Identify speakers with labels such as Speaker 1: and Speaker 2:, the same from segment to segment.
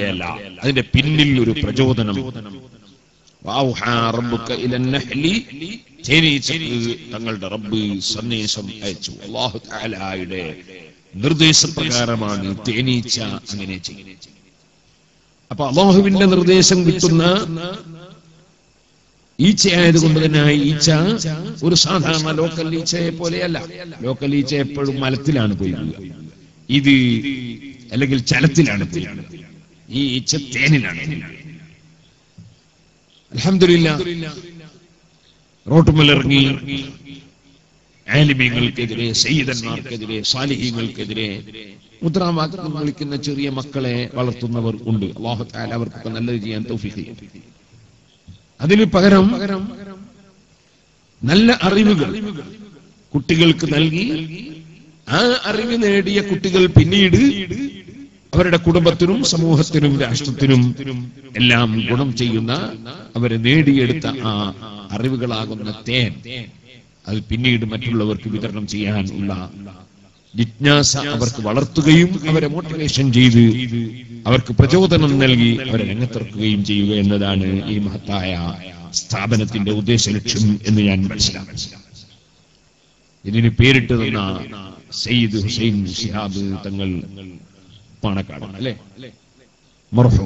Speaker 1: നടക്കുകയല്ല അതിന്റെ പിന്നിൽ ഒരു പ്രചോദനം. തങ്ങളുടെ റബ്ബ് സന്ദേശം അയച്ചു. തആലയുടെ നിർദ്ദേശപ്രകാരമാണ് തേനീച്ച അങ്ങനെ ചെയ്യുന്നത്. അപ്പൊ അള്ളാഹുവിന്റെ നിർദ്ദേശം കിട്ടുന്ന ഈച്ചയായതുകൊണ്ട് തന്നെ ആ ഈച്ച ഒരു സാധാരണ ലോക്കൽ ഈച്ചയെ പോലെയല്ല. ലോക്കൽ ഈച്ച എപ്പോഴും മലത്തിലാണ് പോയി ഇത് അല്ലെങ്കിൽ ചലത്തിലാണ് പോയിരുന്നത് ഈ ഈച്ച തേനിലാണ്. അലഹമില്ല റോട്ടുമലിറങ്ങി ആലിമ്യങ്ങൾക്കെതിരെ സയ്യിദന്മാർക്കെതിരെ സാലിഹ്യങ്ങൾക്കെതിരെ മുദ്രാവാക്യം വിളിക്കുന്ന ചെറിയ മക്കളെ വളർത്തുന്നവർ ഉണ്ട്. അള്ളാഹു താല അവർക്കൊക്കെ നല്ലത് ചെയ്യാൻ ചെയ്യും. അതിന് പകരം നല്ല അറിവുകൾ കുട്ടികൾക്ക് നൽകി ആ അറിവ് നേടിയ കുട്ടികൾ പിന്നീട് അവരുടെ കുടുംബത്തിനും സമൂഹത്തിനും രാഷ്ട്രത്തിനും എല്ലാം ഗുണം ചെയ്യുന്ന അവരെ നേടിയെടുത്ത ആ അറിവുകളാകുന്ന തേൻ. അത് പിന്നീട് മറ്റുള്ളവർക്ക് വിതരണം ചെയ്യാൻ ഉള്ള ജിജ്ഞാസ അവർക്ക് വളർത്തുകയും അവരെ മോട്ടിവേഷൻ ചെയ്ത് അവർക്ക് പ്രചോദനം നൽകി അവരെ രംഗത്തിറക്കുകയും ചെയ്യുക എന്നതാണ് ഈ മഹത്തായ സ്ഥാപനത്തിന്റെ ഉദ്ദേശ ലക്ഷ്യം എന്ന് ഞാൻ മനസ്സിലാക്കി ഇതിന് പേരിട്ട് തന്ന സയ്യിദ് ഹുസൈൻ ഷിഹാബ് തങ്ങൾ പാണക്കാട് അല്ലെ? മർഹു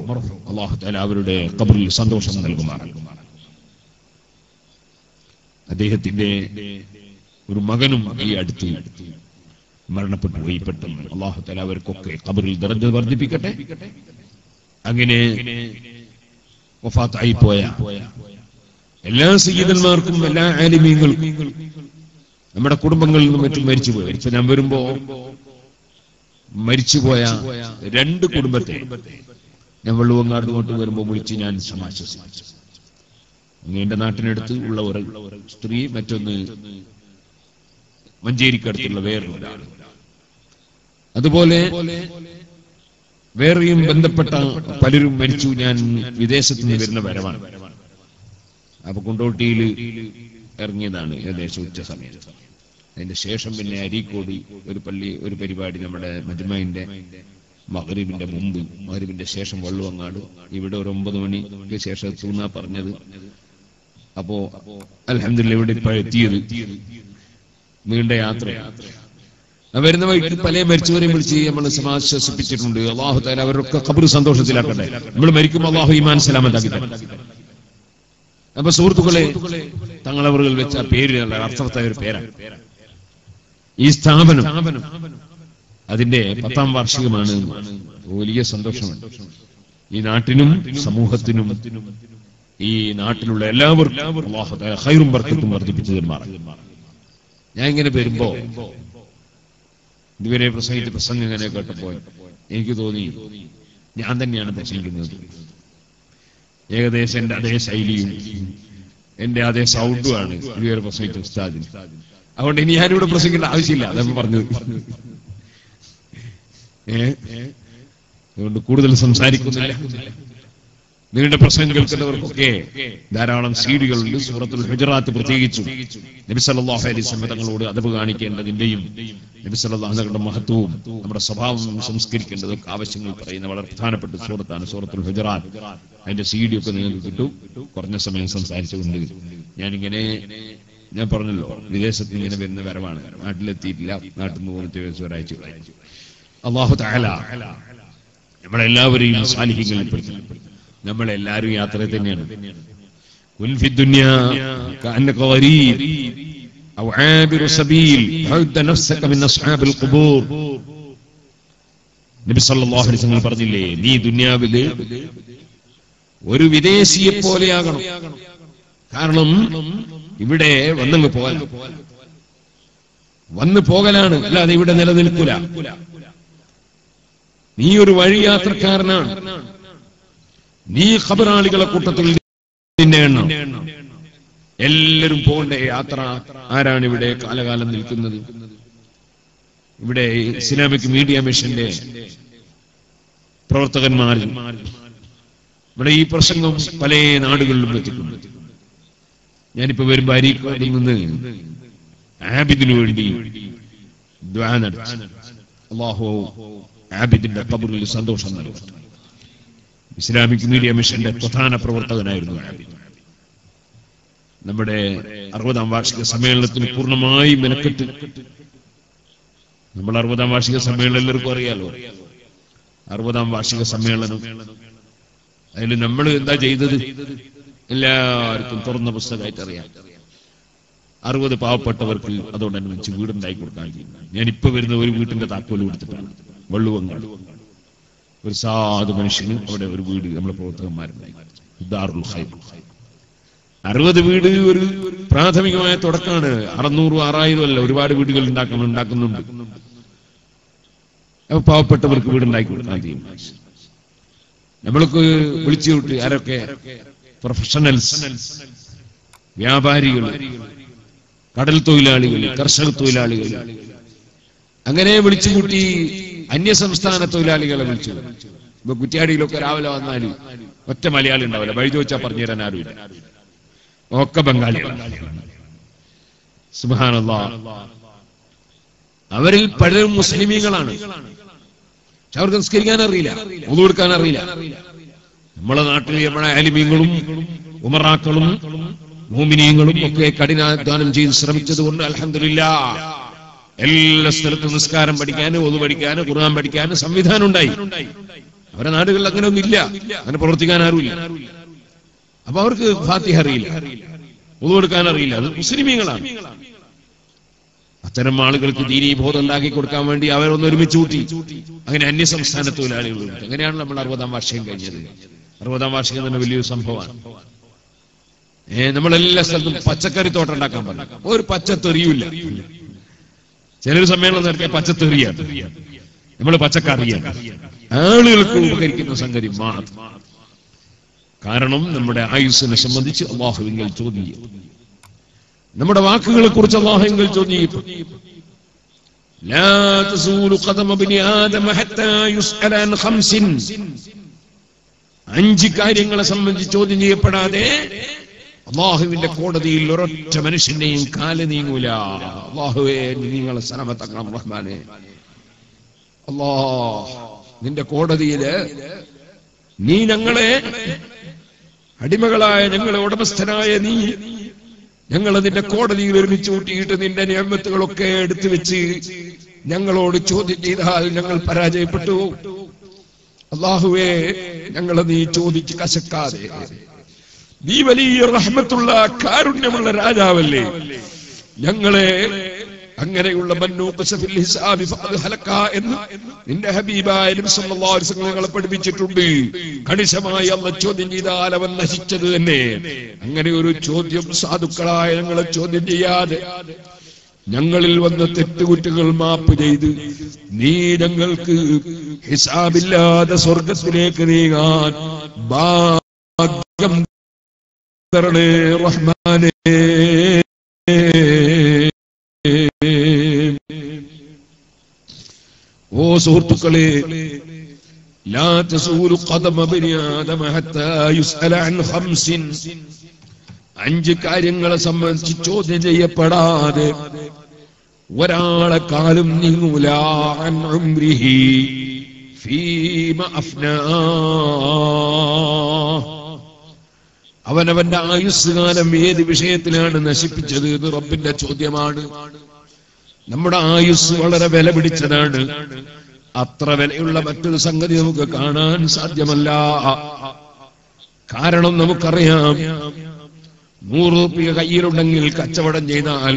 Speaker 1: അള്ളാഹു താല അവരുടെ കബറിൽ സന്തോഷം നൽകുമാറാണ്. അദ്ദേഹത്തിന്റെ ഒരു മകനും ഈ അടുത്ത് മരണപ്പെട്ടു. പോയി പെട്ടെന്ന് അള്ളാഹു തല അവർക്കൊക്കെ കബറിൽ ദർജ വർദ്ധിപ്പിക്കട്ടെ. അങ്ങനെ വഫാത്തായി പോയ എല്ലാ സീതന്മാർക്കും എല്ലാ ആലിമീങ്ങൾക്കും നമ്മുടെ കുടുംബങ്ങളിൽ നിന്നും മറ്റും മരിച്ചുപോയി. ഇപ്പൊ ഞാൻ വരുമ്പോ മരിച്ചുപോയ രണ്ട് കുടുംബത്തെ ഞാൻ വെള്ളുവങ്ങാട് കൊണ്ട് വരുമ്പോ വിളിച്ച് ഞാൻ സമാശ്വസിച്ചു എന്റെ നാട്ടിനടുത്ത് ഉള്ള ഒരു സ്ത്രീ മറ്റൊന്ന് മഞ്ചേരിക്കടുത്തുള്ള വേറൊരാൾ അതുപോലെ വേറെയും ബന്ധപ്പെട്ട പലരും മരിച്ചു. ഞാൻ വിദേശത്ത് നിന്ന് വരുന്ന വരവാണ്. അപ്പൊ കുണ്ടോട്ടിയിൽ ഇറങ്ങിയതാണ് ഏകദേശം ഉച്ച സമയത്ത് അതിന്റെ ശേഷം പിന്നെ അരീക്കോട് ഒരു പള്ളി ഒരു പരിപാടി നമ്മുടെ മജ്മൈന്റെ മകരീബിന്റെ മുമ്പ് മകരീബിന്റെ ശേഷം വള്ളുവങ്ങാട്. ഇവിടെ ഒരു ഒമ്പത് മണിക്ക് ശേഷം എത്തുന്ന പറഞ്ഞത്. അപ്പോ അലഹമില്ല ഇവിടെ ഇപ്പൊ എത്തിയത്. നീണ്ട യാത്ര. വരുന്ന വഴിക്ക് പല മരിച്ചവരെയും വിളിച്ച് നമ്മൾ സമാശ്വസിപ്പിച്ചിട്ടുണ്ട്. അള്ളാഹു താല അവരൊക്കെ കബർ സന്തോഷത്തിലാക്കട്ടെ. നമ്മൾ മരിക്കുമ്പോൾ അള്ളാഹു ഈമാൻ സലാമത്താക്കി അപ്പൊ സുഹൃത്തുക്കളെ തങ്ങളവറുകൾ വെച്ച പേര് അർത്ഥവത്തായ ഒരു പേരാണ്. ഈ സ്ഥാപനം അതിന്റെ പത്താം വാർഷികമാണ്. വലിയ സന്തോഷമുണ്ട് ഈ നാട്ടിനും സമൂഹത്തിനും ഈ നാട്ടിലുള്ള എല്ലാവർക്കും ഹൈറും ബർക്കത്തും വർദ്ധിപ്പിച്ചു ഞാൻ ഇങ്ങനെ വരുമ്പോ ഇതുവരെ പ്രസംഗിച്ച പ്രസംഗം ഇങ്ങനെ കേട്ടപ്പോൾ എനിക്ക് തോന്നി ഞാൻ തന്നെയാണ് പ്രസംഗിക്കുന്നത്. ഏകദേശം എന്റെ അതേ ശൈലിയും എന്റെ അതേ സൗണ്ടുമാണ് ഇതുവരെ പ്രസംഗിച്ച ഉസ്താദിന്. അതുകൊണ്ട് ഇനി ഞാനിവിടെ പ്രസംഗിക്കേണ്ട ആവശ്യമില്ല. അതൊക്കെ പറഞ്ഞു. അതുകൊണ്ട് കൂടുതൽ സംസാരിക്കുന്നില്ല. നിങ്ങളുടെ പ്രസംഗം കേൾക്കുന്നവർക്കൊക്കെ ധാരാളം സീഡികളുണ്ട്. സൂറത്തുൽ ഹുജറാത്ത് പ്രത്യേകിച്ചും. നബി സല്ലല്ലാഹു അലൈഹി അതവ് കാണിക്കേണ്ടതിന്റെയും നബി സല്ലല്ലാഹു തങ്ങളുടെ മഹത്വവും നമ്മുടെ സ്വഭാവം സംസ്കരിക്കേണ്ടതൊക്കെ ആവശ്യങ്ങൾ പറയുന്ന വളരെ പ്രധാനപ്പെട്ട സൂറത്താണ് സൂറത്തുൽ ഹുജറാത്ത്. അതിന്റെ സീഡിയൊക്കെ നിങ്ങൾക്ക് കിട്ടും. കുറഞ്ഞ സമയം സംസാരിച്ചുകൊണ്ട് ഞാനിങ്ങനെ ഞാൻ പറഞ്ഞല്ലോ വിദേശത്ത് ഇങ്ങനെ വരുന്ന വരവാണ്. നാട്ടിലെത്തിയിട്ടില്ല നാട്ടിൽ നിന്ന് പോകുന്ന ഒരാഴ്ച അള്ളാഹു തആല നമ്മളെല്ലാവരെയും സാലിഹ്യങ്ങളിൽ പെടുത്തണം നമ്മളെല്ലാവരും യാത്ര തന്നെയാണ്. പറഞ്ഞില്ലേ നീ ദുന്യാവിൽ ഒരു വിദേശിയെ പോലെയാകണം. കാരണം ഇവിടെ വന്നങ്ങ് പോകാൻ. വന്ന് പോകലാണ് അല്ലാതെ ഇവിടെ നിലനിൽക്കൂല. നീ ഒരു വഴി യാത്രക്കാരനാണ്. നീ ഖബറാളികളെ കൂട്ടത്തിൽ നിന്നെ എണ്ണം എല്ലാവരും പോകേണ്ട യാത്ര. ആരാണ് ഇവിടെ കാലകാലം നിൽക്കുന്നത്? ഇവിടെ ഇസ്ലാമിക് മീഡിയ മിഷന്റെ പ്രവർത്തകന്മാരിൽ. ഇവിടെ ഈ പ്രസംഗം പല നാടുകളിലും എത്തിക്കുന്നു ഞാനിപ്പോ വരുമ്പോ അരീക്കോടിൽ നിന്ന് ആബിദിനു വേണ്ടി ദ്വാ ആബിദിന്റെ കബറിൽ സന്തോഷം നൽകട്ടെ. ഇസ്ലാമിക് മീഡിയ മിഷന്റെ പ്രധാന പ്രവർത്തകനായിരുന്നു ആബിദ്. നമ്മുടെ അറുപതാം വാർഷിക സമ്മേളനത്തിന് പൂർണമായി മെനക്കെട്ട്. നമ്മൾ അറുപതാം വാർഷിക സമ്മേളനം എല്ലാവർക്കും അറിയാലോ? അറുപതാം വാർഷിക സമ്മേളനം. അതിൽ നമ്മൾ എന്താ ചെയ്തത്? എല്ലാവർക്കും തുറന്ന പുസ്തകമായിട്ട് അറിയാം. അറുപത് പാവപ്പെട്ടവർക്ക് അതുകൊണ്ട് അതോടനുബന്ധിച്ച് വീടുണ്ടാക്കി കൊടുക്കാൻ ഞാൻ ഇപ്പൊ വരുന്ന ഒരു വീട്ടിന്റെ താക്കോൽ കൊടുത്തിട്ടാണ്. വള്ളുവങ്ങൾ. ഒരു സാധു മനുഷ്യന് അവിടെ ഒരു വീട് നമ്മളെ പ്രവർത്തകന്മാരുണ്ടായി അറുപത് വീട് ഒരു പ്രാഥമികമായ തുടക്കമാണ്. അറുന്നൂറും ആറായിരം അല്ല ഒരുപാട് വീടുകൾ ഉണ്ടാക്കണം ഉണ്ടാക്കുന്നുണ്ട്. പാവപ്പെട്ടവർക്ക് വീടുണ്ടാക്കി കൊടുക്കാൻ തീരുമാനിച്ചു നമ്മൾക്ക് വിളിച്ചു വിട്ട് ആരൊക്കെ? പ്രൊഫഷണൽസ് വ്യാപാരികൾ കടൽ തൊഴിലാളികൾ കർഷക തൊഴിലാളികൾ. അങ്ങനെ വിളിച്ചു കൂട്ടി അന്യസംസ്ഥാന തൊഴിലാളികളെ വിളിച്ചു. ഇപ്പൊ കുറ്റ്യാടിയിലൊക്കെ രാവിലെ വന്നാൽ ഒറ്റ മലയാളി ഉണ്ടാവില്ല. വഴി ചോദിച്ചാൽ പറഞ്ഞു തരാൻ ആരുമില്ല. ഒക്കെ സുബാനല്ലാ അവരിൽ പലരും മുസ്ലിമീങ്ങളാണ്. പക്ഷെ അവർക്ക് നിസ്കരിക്കാൻ അറിയില്ല ഒതു കൊടുക്കാൻ അറിയില്ല. നമ്മളെ നാട്ടിൽ നമ്മളെ അലിമീങ്ങളും ഉമറാക്കളും മോമിനിയങ്ങളും ഒക്കെ കഠിനാധ്വാനം ചെയ്ത് ശ്രമിച്ചത് കൊണ്ട് അലഹമില്ല എല്ലാ സ്ഥലത്തും നിസ്കാരം പഠിക്കാനും ഒതു പഠിക്കാനും ഖുർആൻ പഠിക്കാനും സംവിധാനം ഉണ്ടായി. അവരെ നാടുകളിൽ അങ്ങനെ ഒന്നും ഇല്ല അങ്ങനെ പ്രവർത്തിക്കാൻ ആരുമില്ല. അപ്പൊ അവർക്ക് ഫാത്തിഹ അറിയില്ല. ഒതു കൊടുക്കാൻ അറിയില്ല. അത് മുസ്ലിമീങ്ങളാണ്. അത്തരം ആളുകൾക്ക് ദീനീ ബോധം ഉണ്ടാക്കി കൊടുക്കാൻ വേണ്ടി അവരൊന്ന് ഒരുമിച്ച് കൂട്ടി. അങ്ങനെ അന്യ സംസ്ഥാന തൊഴിലാളികളുണ്ട്. അങ്ങനെയാണ് നമ്മൾ അറുപതാം വർഷം കഴിഞ്ഞത്. അറുപതാം വാർഷികം തന്നെ വലിയൊരു സംഭവമാണ് ഏ നമ്മളെല്ലാ സ്ഥലത്തും പച്ചക്കറി തോട്ടം ഉണ്ടാക്കാൻ പറഞ്ഞു ഒരു പച്ചത്തെറിയില്ല ചിലർ സമ്മേളനം നടത്തിയ പച്ചത്തെറിയാണ് നമ്മൾ പച്ചക്കറിയാണ് ആളുകൾക്ക് ഉപകരിക്കുന്ന സംഗതി മാത്രം കാരണം നമ്മുടെ ആയുസ്സിനെ സംബന്ധിച്ച് അള്ളാഹുവിങ്കൽ ചോദ്യം ചെയ്യും. നമ്മുടെ വാക്കുകളെ കുറിച്ച് അള്ളാഹുവിങ്കൽ ചോദ്യം ചെയ്യും. لا تزول قدم ابن آدم حتى يسأل عن خمس അഞ്ച് കാര്യങ്ങളെ സംബന്ധിച്ച് ചോദ്യം ചെയ്യപ്പെടാതെ അള്ളാഹുവിന്റെ കോടതിയിൽ ഒരൊറ്റ മനുഷ്യന്റെയും കാൽ നീങ്ങൂല. അള്ളാഹുവേ നിങ്ങളെ സലമത്തക്കണം റഹ്മാനെ. അള്ളാ നിന്റെ കോടതിയിൽ നീ ഞങ്ങളെ അടിമകളായ ഞങ്ങളെ ഉടമസ്ഥനായ നീ ഞങ്ങൾ നിന്റെ കോടതിയിൽ ഒരുമിച്ച് കൂട്ടിയിട്ട് നിന്റെ നിയമത്തുകളൊക്കെ എടുത്തു വെച്ച് ഞങ്ങളോട് ചോദ്യം ചെയ്താൽ ഞങ്ങൾ പരാജയപ്പെട്ടു. അള്ളാഹുവേ ഞങ്ങളെ നീ ചോദിച്ച് കശക്കാതെ. നീ വലിയ റഹ്മത്തുള്ള കാരുണ്യമുള്ള രാജാവല്ലേ? ഞങ്ങളെ അങ്ങനെയുള്ള എന്ന് നിന്റെ ഹബീബായ നബി സല്ലല്ലാഹു അലൈഹി വസല്ലം ഞങ്ങളെ പഠിപ്പിച്ചിട്ടുണ്ട്. കണിശമായി അല്ല ചോദ്യം ചെയ്താൽ അവൻ നശിച്ചത് തന്നെ. അങ്ങനെ ഒരു ചോദ്യം സാധുക്കളായ ഞങ്ങളെ ചോദ്യം ചെയ്യാതെ ഞങ്ങളിൽ വന്ന തെറ്റുകുറ്റങ്ങൾ മാപ്പ് ചെയ്ത് നീ ഞങ്ങൾക്ക് ഹിസാബില്ലാതെ സ്വർഗത്തിലേക്ക് നീങ്ങാൻ ഭാഗ്യം തരണേ റഹ്മാനേ ഓ സുഹൃത്തുക്കളെ لا تزول قدم ابن آدم حتى يسأل عن خمس അഞ്ച് കാര്യങ്ങളെ സംബന്ധിച്ച് ചോദ്യം ചെയ്യപ്പെടാതെ ഒരാളെ കാലും നീങ്ങൂല അവനവന്റെ ആയുസ്സുകാലം ഏത് വിഷയത്തിലാണ് നശിപ്പിച്ചത് എന്ന് റബ്ബിന്റെ ചോദ്യമാണ്. നമ്മുടെ ആയുസ് വളരെ വില പിടിച്ചതാണ്. അത്ര വിലയുള്ള മറ്റൊരു സംഗതി നമുക്ക് കാണാൻ സാധ്യമല്ല. കാരണം നമുക്കറിയാം നൂറ് റുപ്യ കയ്യിലുണ്ടെങ്കിൽ കച്ചവടം ചെയ്താൽ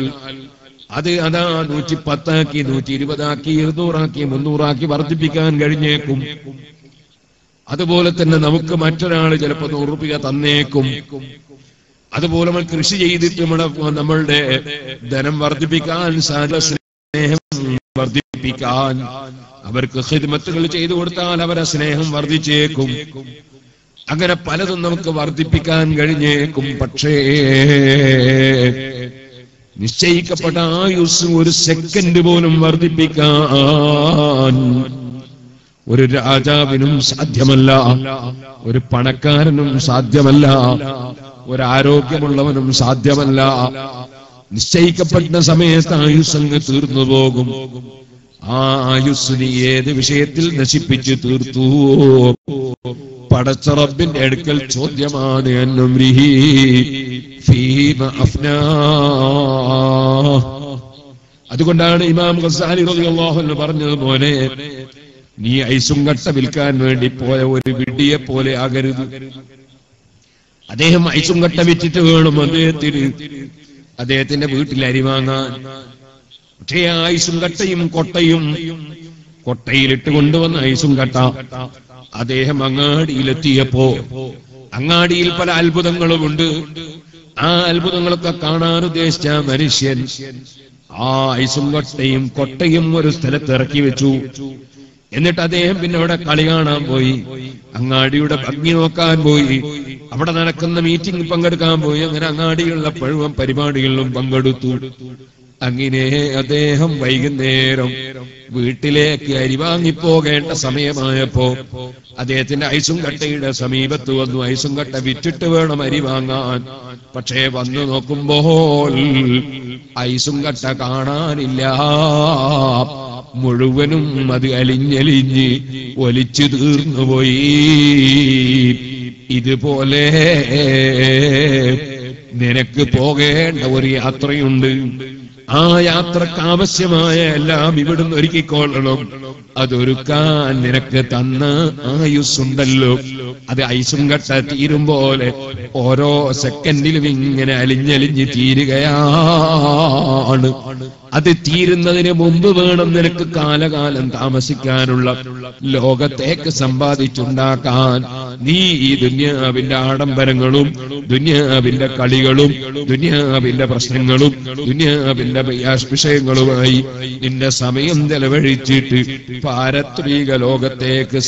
Speaker 1: അത് അതാ നൂറ്റി പത്താക്കി നൂറ്റി ഇരുപതാക്കി ഇരുന്നൂറാക്കി മുന്നൂറാക്കി വർദ്ധിപ്പിക്കാൻ കഴിഞ്ഞേക്കും. അതുപോലെ തന്നെ നമുക്ക് മറ്റൊരാൾ ചിലപ്പോ നൂറ് റുപ്യ തന്നേക്കും. അതുപോലെ നമ്മൾ കൃഷി ചെയ്തിട്ട് നമ്മുടെ നമ്മളുടെ ധനം വർദ്ധിപ്പിക്കാൻ സ്നേഹം വർദ്ധിപ്പിക്കാൻ അവർക്ക് ഹിദ്മത്തുകൾ ചെയ്തു കൊടുത്താൽ അവരെ സ്നേഹം വർദ്ധിച്ചേക്കും. അങ്ങനെ പലതും നമുക്ക് വർദ്ധിപ്പിക്കാൻ കഴിഞ്ഞേക്കും. പക്ഷേ നിശ്ചയിക്കപ്പെട്ട ആയുസ് ഒരു സെക്കൻഡ് പോലും വർദ്ധിപ്പിക്കാൻ ഒരു രാജാവിനും സാധ്യമല്ല ഒരു പണക്കാരനും സാധ്യമല്ല ഒരു ആരോഗ്യമുള്ളവനും സാധ്യമല്ല. നിശ്ചയിക്കപ്പെട്ട സമയത്ത് ആയുസ് അങ്ങ് തീർന്നു പോകും. ആ ആയുസ് നീ ഏത് വിഷയത്തിൽ നശിപ്പിച്ചു തീർത്തു പടച്ച റബ്ബിന്റെ അടുക്കൽ ചോദ്യമാണ് അതുകൊണ്ടാണ് ഇമാം ഗസാലി റളിയല്ലാഹു പറഞ്ഞതുപോലെ നീ ഐസും കട്ട വിൽക്കാൻ വേണ്ടി പോയ ഒരു വിഡിയെ പോലെ ആകരുത്. അദ്ദേഹം ഐസും കട്ട വിറ്റിട്ട് വേണം അദ്ദേഹത്തിന്. അദ്ദേഹത്തിന്റെ വീട്ടിൽ അരി വാങ്ങാൻ. പക്ഷേ ആ ഐസും കട്ടയും കൊട്ടയും. കൊട്ടയിലിട്ട് കൊണ്ടുവന്ന ഐസും കട്ട. അദ്ദേഹം അങ്ങാടിയിലെത്തിയപ്പോ അങ്ങാടിയിൽ പല അത്ഭുതങ്ങളുമുണ്ട് ആ അത്ഭുതങ്ങളൊക്കെ കാണാൻ ഉദ്ദേശിച്ച മനുഷ്യൻ ആ ഐസും കൊട്ടയും കൊട്ടയും ഒരു സ്ഥലത്ത് ഇറക്കി വെച്ചു. എന്നിട്ട് അദ്ദേഹം പിന്നെ അവിടെ കളി കാണാൻ പോയി. അങ്ങാടിയുടെ ഭംഗി നോക്കാൻ പോയി. അവിടെ നടക്കുന്ന മീറ്റിംഗ് പങ്കെടുക്കാൻ പോയി. അങ്ങനെ അങ്ങാടിയുള്ള പഴുവം പരിപാടികളിലും പങ്കെടുത്തു. അങ്ങനെ അദ്ദേഹം വൈകുന്നേരം വീട്ടിലേക്ക് അരി വാങ്ങിപ്പോകേണ്ട സമയമായപ്പോ അദ്ദേഹത്തിന്റെ ഐസുംകട്ടയുടെ സമീപത്ത് വന്നു. ഐസുംകട്ട വിറ്റിട്ട് വേണം അരി വാങ്ങാൻ. പക്ഷേ വന്നു നോക്കുമ്പോൾ ഐസുംകട്ട കാണാനില്ല. മുഴുവനും അത് അലിഞ്ഞലിഞ്ഞ് ഒലിച്ചു തീർന്നുപോയി ഇതുപോലെ നിനക്ക് പോകേണ്ട ഒരു യാത്രയുണ്ട്. ആ യാത്രയ്ക്ക് ആവശ്യമായ എല്ലാം ഇവിടുന്ന് ഒരുക്കിക്കൊള്ളണം. അതൊരുക്കാൻ നിനക്ക് തന്ന ആയുസ്സുണ്ടല്ലോ. അത് ഐസും കട്ട തീരും പോലെ ഓരോ സെക്കൻഡിലും ഇങ്ങനെ അലിഞ്ഞലിഞ്ഞ് തീരുകയാണ്. അത് തീരുന്നതിന് മുമ്പ് വേണം നിനക്ക് കാലകാലം താമസിക്കാനുള്ള ലോകത്തേക്ക് സമ്പാദിച്ചുണ്ടാക്കാൻ. നീ ഈ ദുന്യാവിന്റെ ആഡംബരങ്ങളും ദുന്യാവിന്റെ കളികളും ദുന്യാവിന്റെ പ്രശ്നങ്ങളും ദുന്യാവിന്റെ വിഷയങ്ങളുമായി നിന്റെ സമയം ചെലവഴിച്ചിട്ട് പാരത്രിക ലോകത്തേക്ക്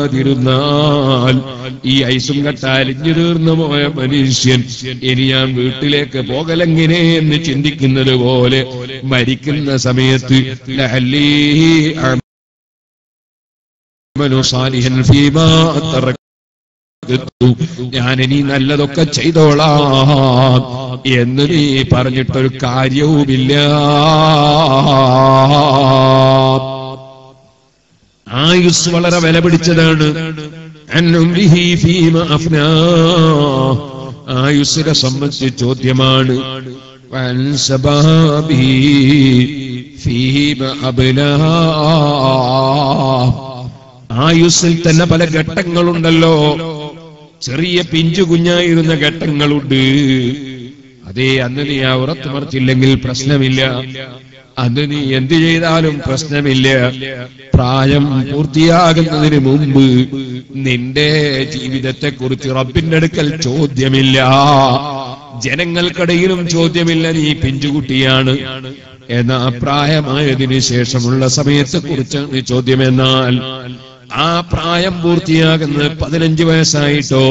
Speaker 1: സമ്പാദിക്കാതിരുന്നാൽ ഈ ഐസും കട്ട അലിഞ്ഞു തീർന്നു പോയ മനുഷ്യൻ ഇനി ഞാൻ വീട്ടിലേക്ക് പോകലെങ്ങനെ എന്ന് ചിന്തിക്കുന്നത് പോലെ മരിക്കുന്ന സമയത്ത്. ഞാൻ ഇനി നല്ലതൊക്കെ ചെയ്തോളാം എന്ന് നീ പറഞ്ഞിട്ടൊരു കാര്യവുമില്ല. ആയുസ് വളരെ വില പിടിച്ചതാണ്. ആയുസിനെ സംബന്ധിച്ച് ചോദ്യമാണ്. വൻ ശബാബി فيما അബ്ലാ. ആയുസ്സിൽ തന്നെ പല ഘട്ടങ്ങളുണ്ടല്ലോ. ചെറിയ പിഞ്ചു കുഞ്ഞായിരുന്ന ഘട്ടങ്ങളുണ്ട്. അതേ അന്ന് നീ ആ ഉറത്തു മറിച്ചില്ലെങ്കിൽ പ്രശ്നമില്ല. അന്ന് നീ എന്ത് ചെയ്താലും പ്രശ്നമില്ല. പ്രായം പൂർത്തിയാകുന്നതിന് മുമ്പ് നിന്റെ ജീവിതത്തെ കുറിച്ച് റബ്ബിന്റെ അടുക്കൽ ചോദ്യമില്ല. ജനങ്ങൾക്കിടയിലും ചോദ്യമില്ല നീ പിഞ്ചുകുട്ടിയാണ്. എന്ന പ്രായമായതിനു ശേഷമുള്ള സമയത്തെ കുറിച്ചാണ് ചോദ്യമെന്നാൽ ആ പ്രായം പൂർത്തിയാകുന്ന പതിനഞ്ച് വയസ്സായിട്ടോ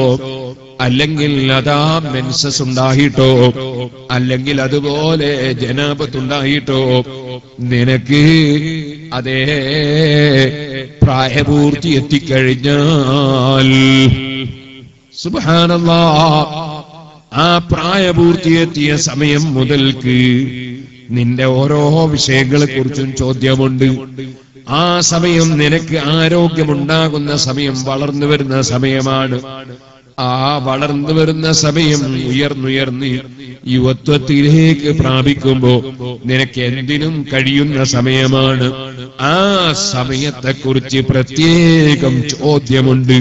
Speaker 1: അല്ലെങ്കിൽ അതാ മെൻസസ് ഉണ്ടായിട്ടോ അല്ലെങ്കിൽ അതുപോലെ ജനാപത്തുണ്ടായിട്ടോ നിനക്ക് അതേ പ്രായപൂർത്തി എത്തിക്കഴിഞ്ഞാൽ സുബാനല്ലാ ആ പ്രായപൂർത്തിയെത്തിയ സമയം മുതൽക്ക് നിന്റെ ഓരോ വിഷയങ്ങളെ കുറിച്ചും ചോദ്യമുണ്ട്. ആ സമയം നിനക്ക് ആരോഗ്യമുണ്ടാകുന്ന സമയം വളർന്നു വരുന്ന സമയമാണ്. ആ വളർന്നു വരുന്ന സമയം ഉയർന്നുയർന്ന് യുവത്വത്തിലേക്ക് പ്രാപിക്കുമ്പോ നിനക്ക് എന്തിനും കഴിയുന്ന സമയമാണ്. ആ സമയത്തെ കുറിച്ച് പ്രത്യേകം ചോദ്യമുണ്ട്.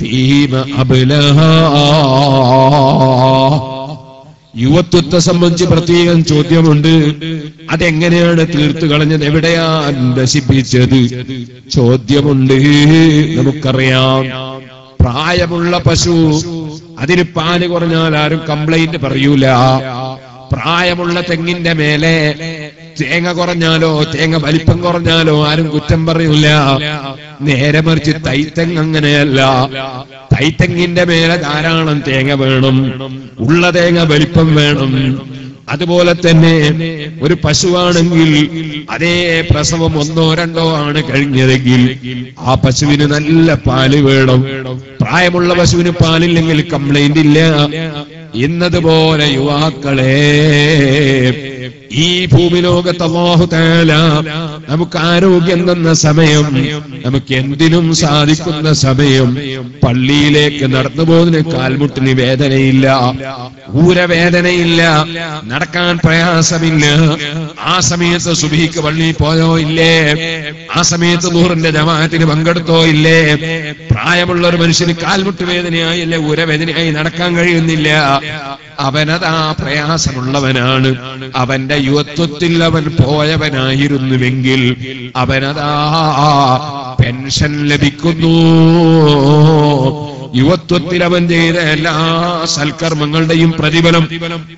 Speaker 1: ഫീമ അബലഹ. യുവത്വത്തെ സംബന്ധിച്ച് പ്രത്യേകം ചോദ്യമുണ്ട്. അതെങ്ങനെയാണ് തീർത്തു കളഞ്ഞത്? എവിടെയാ നശിപ്പിച്ചത്? ചോദ്യമുണ്ട്. നമുക്കറിയാം. പ്രായമുള്ള പശു അതിന് പാൽ കുറഞ്ഞാൽ ആരും കംപ്ലൈന്റ് പറയൂല. പ്രായമുള്ള തെങ്ങിന്റെ മേലെ തേങ്ങ കുറഞ്ഞാലോ തേങ്ങ വലിപ്പം കുറഞ്ഞാലോ ആരും കുറ്റം പറയൂല. നേരെ മറിച്ച് തൈത്തെങ്ങ് അങ്ങനെയല്ല. തൈത്തെങ്ങിന്റെ മേലെ ധാരാളം തേങ്ങ വേണം. ഉള്ള തേങ്ങ വലിപ്പം വേണം. അതുപോലെ തന്നെ ഒരു പശുവാണെങ്കിൽ അതേ പ്രസവം ഒന്നോ രണ്ടോ ആണ് കഴിഞ്ഞതെങ്കിൽ ആ പശുവിന് നല്ല പാൽ വേണം. പ്രായമുള്ള പശുവിന് പാലില്ലെങ്കിൽ കംപ്ലൈന്റ് ഇല്ല. ഇന്നതുപോലെ യുവാക്കളെ ഈ ഭൂമിലോകത്ത് അല്ലാഹു തആല നമുക്ക് ആരോഗ്യം തന്ന സമയം നമുക്ക് എന്തിനും സാധിക്കുന്ന സമയം പള്ളിയിലേക്ക് നടന്നു പോകുന്നതിന് കാൽമുട്ടിന് വേദനയില്ല ഊരവേദനയില്ല നടക്കാൻ പ്രയാസമില്ല. ആ സമയത്ത് സുബിക്ക് പള്ളിയിൽ പോയോ ഇല്ലേ? ആ സമയത്ത് നൂറിന്റെ ജമാഅത്തിന് പങ്കെടുത്തോ ഇല്ലേ? പ്രായമുള്ള ഒരു മനുഷ്യന് കാൽമുട്ട് വേദനയായി അല്ലെ ഊരവേദനയായി നടക്കാൻ കഴിയുന്നില്ല. അവനതാ പ്രയാസമുള്ളവനാണ്. അവന്റെ യുവത്വത്തിൽ അവൻ പോയവനായിരുന്നുവെങ്കിൽ അവനതാ പെൻഷൻ ലഭിക്കുന്നു. യുവത്വത്തിൽ അവൻ ചെയ്ത എല്ലാ സൽക്കർമ്മങ്ങളുടെയും പ്രതിഫലം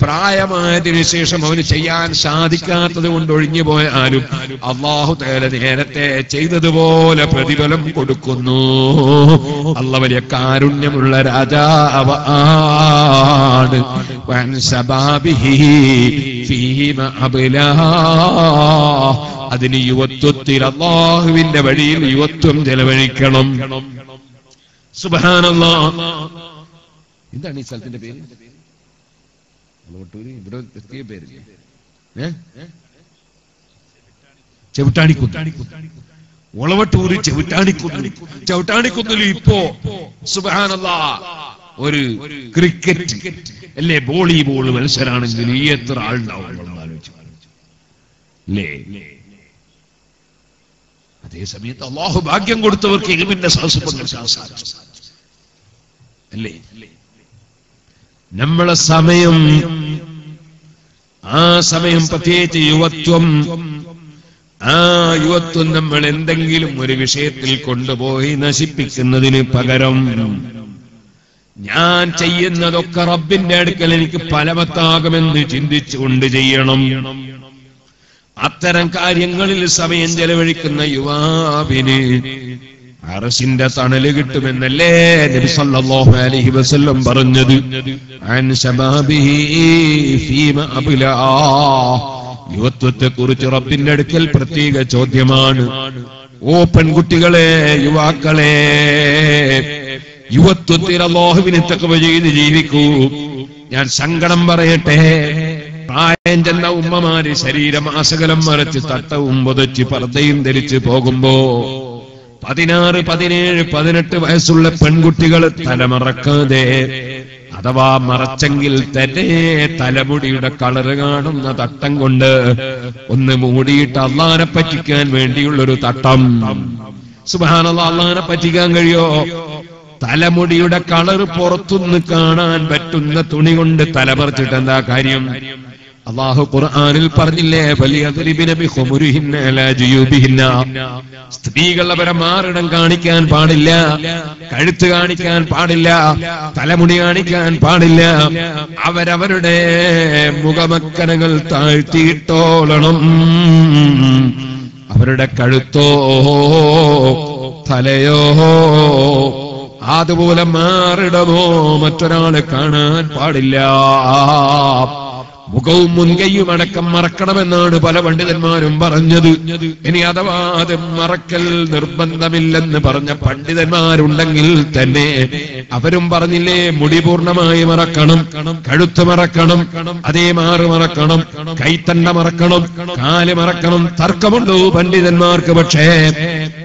Speaker 1: പ്രായമായതിനു ശേഷം അവന് ചെയ്യാൻ സാധിക്കാത്തത് കൊണ്ട് ഒഴിഞ്ഞു പോയാലും അള്ളാഹു തേല നേരത്തെ ചെയ്തതുപോലെ പ്രതിഫലം കൊടുക്കുന്നു. അല്ല വലിയ കാരുണ്യമുള്ള രാജാവ്. അതിന് യുവത്വത്തിൽ അള്ളാഹുവിന്റെ വഴിയിൽ യുവത്വം ചെലവഴിക്കണം. എന്താണ് ഈ സ്ഥലത്തിന്റെ പേര്? മുളവട്ടൂര് ഇവിടെ പ്രത്യേക പേരില്ലേ? ഒളവട്ടൂര് ചെവിട്ടാണിക്കുന്ന്. ചവിട്ടാണിക്കുന്നിൽ ഇപ്പോ സുബാനല്ല ഒരു ക്രിക്കറ്റ്. അല്ലേ? വോളിബോൾ മത്സരാണെങ്കിൽ എത്ര ആളുണ്ടാവും അല്ലേ? അതേ സമയത്ത് അള്ളാഹു ഭാഗ്യം കൊടുത്തവർക്ക് ഇൽമിന്റെ സാഹസങ്ങൾ സാധിച്ചു. അല്ലേ? നമ്മളെ സമയം ആ സമയം പ്രത്യേകിച്ച് യുവത്വം ആ യുവത്വം നമ്മൾ എന്തെങ്കിലും ഒരു വിഷയത്തിൽ കൊണ്ടുപോയി നശിപ്പിക്കുന്നതിന് പകരം ഞാൻ ചെയ്യുന്നതൊക്കെ റബ്ബിന്റെ അടുക്കൽ എനിക്ക് ഫലവത്താകുമെന്ന് ചിന്തിച്ചുകൊണ്ട് ചെയ്യണം. അത്തരം കാര്യങ്ങളിൽ സമയം ചെലവഴിക്കുന്ന യുവാവിന് അറസിന്റെ തണൽ കിട്ടുമെന്നല്ലേ നബി സല്ലല്ലാഹു അലൈഹി വസല്ലം പറഞ്ഞത്. അൻ ശബാബിഹി യുവത്വത്തെ കുറിച്ച് റബ്ബിന്റെ അടുക്കൽ പ്രത്യേക ചോദ്യമാണ്. ഓ പെൺകുട്ടികളെ യുവാക്കളെ യുവത്വത്തിൽ അല്ലാഹുവിനെ തക്കവ ചെയ്ത് ജീവിക്കൂ. ഞാൻ സങ്കടം പറയട്ടെ. പ്രായം ചെന്ന ഉമ്മമാര് ശരീരമാസകലം മറച്ച് തട്ടവും പുതച്ച് പർദ്ദയും ധരിച്ച് പോകുമ്പോ പതിനാറ് പതിനേഴ് പതിനെട്ട് വയസ്സുള്ള പെൺകുട്ടികൾ തലമറക്കാതെ അഥവാ മറച്ചെങ്കിൽ തന്നെ തലമുടിയുടെ കളറ് കാണുന്ന തട്ടം കൊണ്ട് ഒന്ന് മൂടിയിട്ട് അള്ളാനെ പറ്റിക്കാൻ വേണ്ടിയുള്ളൊരു തട്ടം. സുബാനുള്ള അള്ളാനെ പറ്റിക്കാൻ കഴിയോ? തലമുടിയുടെ കളർ പുറത്തുനിന്ന് കാണാൻ പറ്റുന്ന തുണി കൊണ്ട് തലപറിച്ചിട്ട് എന്താ കാര്യം? അള്ളാഹു ഖുർആനിൽ പറഞ്ഞില്ലേ വരെ മാറിടം കാണിക്കാൻ പാടില്ല കഴുത്ത് കാണിക്കാൻ പാടില്ല തലമുടി കാണിക്കാൻ പാടില്ല. അവരവരുടെ മുഖമക്കനങ്ങൾ താഴ്ത്തിയിട്ടോളണം. അവരുടെ കഴുത്തോ തലയോ അതുപോലെ മാറിടമോ മറ്റൊരാളെ കാണാൻ പാടില്ല. മുഖവും മുൻകൈയും അടക്കം മറക്കണമെന്നാണ് പല പണ്ഡിതന്മാരും പറഞ്ഞത്. ഇനി അഥവാ അത് മറക്കൽ നിർബന്ധമില്ലെന്ന് പറഞ്ഞ പണ്ഡിതന്മാരുണ്ടെങ്കിൽ തന്നെ അവരും പറഞ്ഞില്ലേ മുടി പൂർണമായി മറക്കണം കഴുത്ത് മറക്കണം അതേ മാറ് മറക്കണം കൈത്തണ്ട മറക്കണം കാൽ മറക്കണം തർക്കമുണ്ടോ പണ്ഡിതന്മാർക്ക്? പക്ഷേ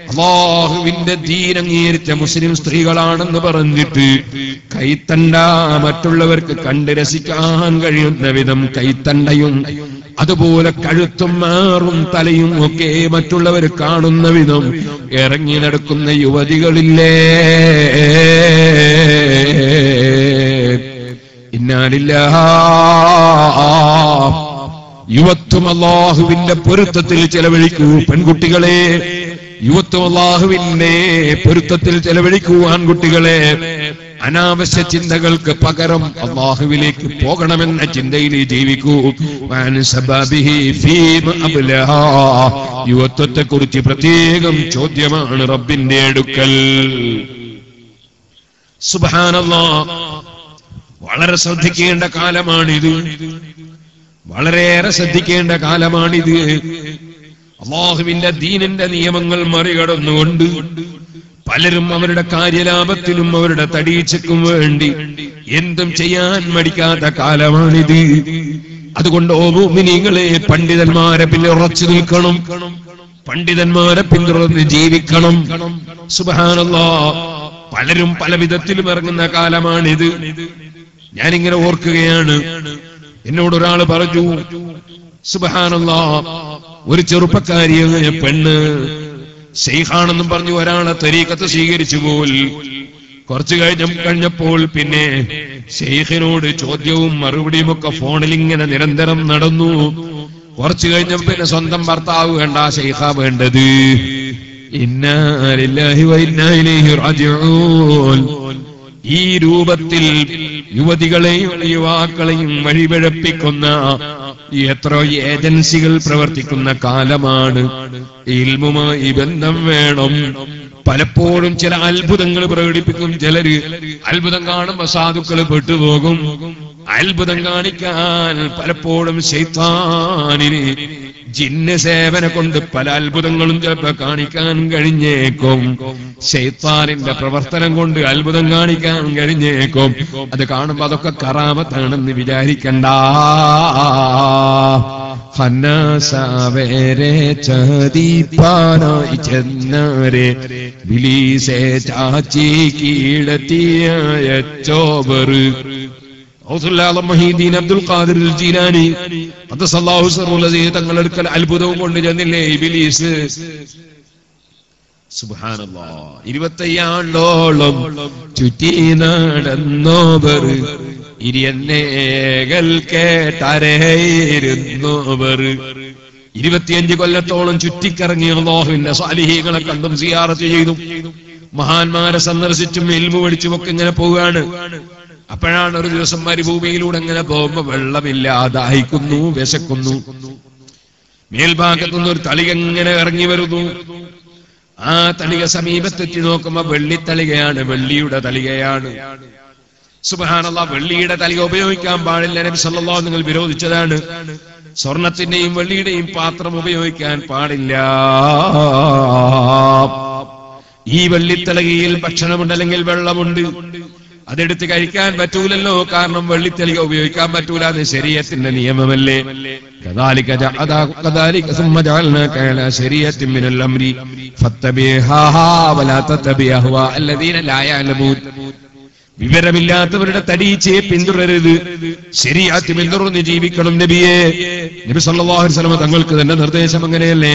Speaker 1: അള്ളാഹുവിന്റെ ദീൻ അംഗീകരിച്ച മുസ്ലിം സ്ത്രീകളാണെന്ന് പറഞ്ഞിട്ട് കൈത്തണ്ട മറ്റുള്ളവർക്ക് കണ്ട് രസിക്കാൻ കഴിയുന്ന വിധം കൈത്തണ്ടയും അതുപോലെ കഴുത്തും മാറും തലയും ഒക്കെ മറ്റുള്ളവർ കാണുന്ന വിധം ഇറങ്ങി നടക്കുന്ന യുവതികളില്ലേ? ഇന്നാലില്ല യുവത്വം അള്ളാഹുവിന്റെ പൊരുത്തത്തിൽ ചെലവഴിക്കൂ പെൺകുട്ടികളെ. യുവത്വം അള്ളാഹുവിന്റെ പൊരുത്തത്തിൽ ചെലവഴിക്കുവാൻ കുട്ടികളെ അനാവശ്യ ചിന്തകൾക്ക് പകരം അള്ളാഹുവിലേക്ക് പോകണമെന്ന ചിന്തയിൽ ജീവിക്കൂ. യുവത്വത്തെ കുറിച്ച് പ്രത്യേകം ചോദ്യമാണ് റബ്ബിന്റെ അടുക്കൽ. വളരെ ശ്രദ്ധിക്കേണ്ട കാലമാണിത്. വളരെയേറെ ശ്രദ്ധിക്കേണ്ട കാലമാണിത്. അള്ളാഹുവിന്റെ ദീനിന്റെ നിയമങ്ങൾ മറികടന്നുകൊണ്ട് പലരും അവരുടെ കാര്യലാഭത്തിനും അവരുടെ തടീച്ചക്കും വേണ്ടി എന്തും ചെയ്യാൻ മടിക്കാത്ത കാലമാണിത്. അതുകൊണ്ട് ഓ ഭൂമിനികളെ പണ്ഡിതന്മാരെ പിന്നെ ഉറച്ചു നിൽക്കണം. പണ്ഡിതന്മാരെ പിന്തുടർന്ന് ജീവിക്കണം. സുബാനല്ലോ പലരും പല വിധത്തിലും ഇറങ്ങുന്ന കാലമാണിത്. ഞാനിങ്ങനെ ഓർക്കുകയാണ്. എന്നോട് ഒരാൾ പറഞ്ഞു സുബഹാനല്ലോ ഒരു ചെറുപ്പക്കാരിയായ പെണ്ണ് ഷെയ്ഖാണെന്നും പറഞ്ഞു ഒരാളെ തരീക്കത്ത് സ്വീകരിച്ചു പോൽ. കുറച്ചു കഴിഞ്ഞ കഴിഞ്ഞപ്പോൾ പിന്നെ ഷെയ്ഖിനോട് ചോദ്യവും മറുപടിയും ഒക്കെ ഫോണിൽ ഇങ്ങനെ നിരന്തരം നടന്നു. കുറച്ചു കഴിഞ്ഞ പിന്നെ സ്വന്തം ഭർത്താവ് വേണ്ട ഷെയ്ഖ വേണ്ടത്. ഈ രൂപത്തിൽ യുവതികളെയും യുവാക്കളെയും വഴിപിഴപ്പിക്കുന്ന എത്രയോ ഏജൻസികൾ പ്രവർത്തിക്കുന്ന കാലമാണ്. ഇൽമുമായി ബന്ധം വേണം. പലപ്പോഴും ചില അത്ഭുതങ്ങൾ പ്രകടിപ്പിക്കും ചിലര്. അത്ഭുതം കാണുമ്പോ സാധുക്കൾ പെട്ടുപോകും. അത്ഭുതം കാണിക്കാൻ പലപ്പോഴും ശൈത്താനിന് ജിന്ന സേവന കൊണ്ട് പല അത്ഭുതങ്ങളും ചിലപ്പോ കാണിക്കാൻ കഴിഞ്ഞേക്കും. ശൈത്താനിന്റെ പ്രവർത്തനം കൊണ്ട് അത്ഭുതം കാണിക്കാൻ കഴിഞ്ഞേക്കും. അത് കാണുമ്പോ അതൊക്കെ കറാമത്താണെന്ന് വിചാരിക്കണ്ട. ചാച്ചി കീഴത്തിയായ ചോബറ് അബ്ദുൽ ഖാദിർ ജീലാനി തങ്ങളെടുക്കൽ അത്ഭുതവും കൊണ്ട് ചെന്നില്ലേ ഇബിലീസ്. സുബ്ഹാനല്ലാഹ് ഇരുപത്തയ്യാണ്ടോളം ചുറ്റി നടന്നോവർ. ഇരിയന്നേകൽ കേട്ടരയിരുന്നോവർ. ഇരുപത്തിയഞ്ച് കൊല്ലത്തോളം ചുറ്റിക്കറങ്ങിയ ലോഹിന്റെ സാലിഹികളെ കണ്ടും സിയാറത്ത് ചെയ്തു മഹാന്മാരെ സന്ദർശിച്ചും എൽമു പഠിച്ചും ഒക്കെ ഇങ്ങനെ പോവുകയാണ്. അപ്പോഴാണ് ഒരു ദിവസം മരുഭൂമിയിലൂടെ അങ്ങനെ പോകുമ്പോ വെള്ളമില്ലാതായിക്കുന്നു വിശക്കുന്നു. മേൽഭാഗത്തുനിന്ന് ഒരു തളിക ഇങ്ങനെ ഇറങ്ങി വരുന്നു. ആ തളിക സമീപത്തെത്തി നോക്കുമ്പോ വെള്ളിത്തളികയാണ് വെള്ളിയുടെ തളികയാണ്. സുബഹാനല്ല വെള്ളിയുടെ തളിക ഉപയോഗിക്കാൻ പാടില്ല. നബി സല്ലല്ലാഹു നിങ്ങൾ വിരോധിച്ചതാണ്. സ്വർണത്തിന്റെയും വെള്ളിയുടെയും പാത്രം ഉപയോഗിക്കാൻ പാടില്ല. ഈ വെള്ളിത്തളികയിൽ ഭക്ഷണമുണ്ട് അല്ലെങ്കിൽ വെള്ളമുണ്ട്. അതെടുത്ത് കഴിക്കാൻ പറ്റൂലല്ലോ. കാരണം വെള്ളിത്തെളിക ഉപയോഗിക്കാൻ പറ്റൂല. അത് ശരീരത്തിന്റെ നിയമമല്ലേ. വിവരമില്ലാത്തവരുടെ തടീച്ചയെ പിന്തുടരരുത്. ശരിയാത്തി പിന്തുടർന്ന് ജീവിക്കണം നബിയെ. നബി സല്ലാഹു സ്വലമ തങ്ങൾക്ക് തന്നെ നിർദ്ദേശം അങ്ങനെയല്ലേ?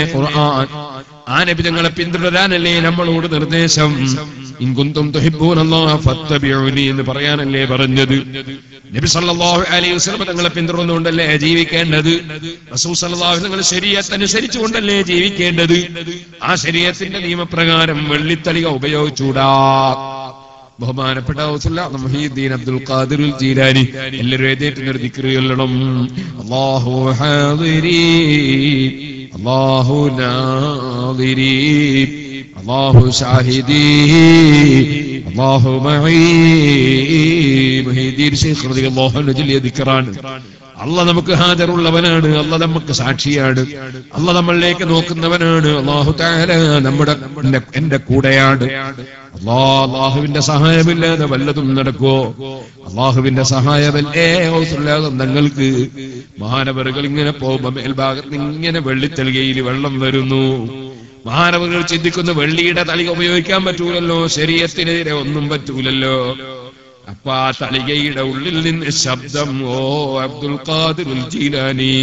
Speaker 1: ആ നബി തങ്ങളെ പിന്തുടരാനല്ലേ നമ്മളോട് നിർദ്ദേശം? എന്ന് പറയാനല്ലേ പറഞ്ഞത്. നബി സല്ലല്ലാഹു അലൈഹി വസല്ലം തങ്ങളെ പിന്തുടർന്നുകൊണ്ടല്ലേ ജീവിക്കേണ്ടത്? റസൂൽ സല്ലല്ലാഹു അലൈഹി ശരീഅത്ത് അനുസരിച്ചുകൊണ്ടല്ലേ ജീവിക്കേണ്ടത്? ആ ശരീഅത്തിന്റെ നിയമപ്രകാരം വെള്ളിത്തളിക ഉപയോഗിച്ചൂടാ ബഹുമാനപ്പെട്ട മുഹീദ്ദീൻ അബ്ദുൽ ഖാദിർ ജീലാനി. എല്ലാവരും ചൊല്ലണം. അല്ലാഹു ഹാദിരി അല്ലാഹു നാദിരി അല്ലാഹു ഷാഹിദി അല്ലാഹു മഹീദീർ ശൈഖ് റളിയല്ലാഹു അൻഹു ചൊല്ലിയ ദിക്റാണ്. അല്ല നമുക്ക് ഹാജറുള്ളവനാണ് അല്ല നമുക്ക് സാക്ഷിയാണ് അല്ല നമ്മളിലേക്ക് നോക്കുന്നവനാണ്. അള്ളാഹു താല നമ്മുടെ എന്റെ- കൂടെയാണ്. അള്ളാ അള്ളാഹുവിന്റെ സഹായമില്ലാതെ വല്ലതും നടക്കുവോ? അള്ളാഹുവിന്റെ സഹായമല്ലേ? നിങ്ങൾക്ക് മഹാനവറുകൾ ഇങ്ങനെ പോകുമ്പോ മേൽഭാഗത്ത് ഇങ്ങനെ വെള്ളിത്തളികയിൽ വെള്ളം വരുന്നു. മഹാനവറുകൾ ചിന്തിക്കുന്ന വെള്ളിയുടെ തളിക ഉപയോഗിക്കാൻ പറ്റൂലല്ലോ ശരീരത്തിനെതിരെ ഒന്നും പറ്റൂലല്ലോ. അപ്പൊ ആ തളികയുടെ ഉള്ളിൽ നിന്ന് ശബ്ദം ഓ അബ്ദുൽ ഖാദിർ ജീലാനി.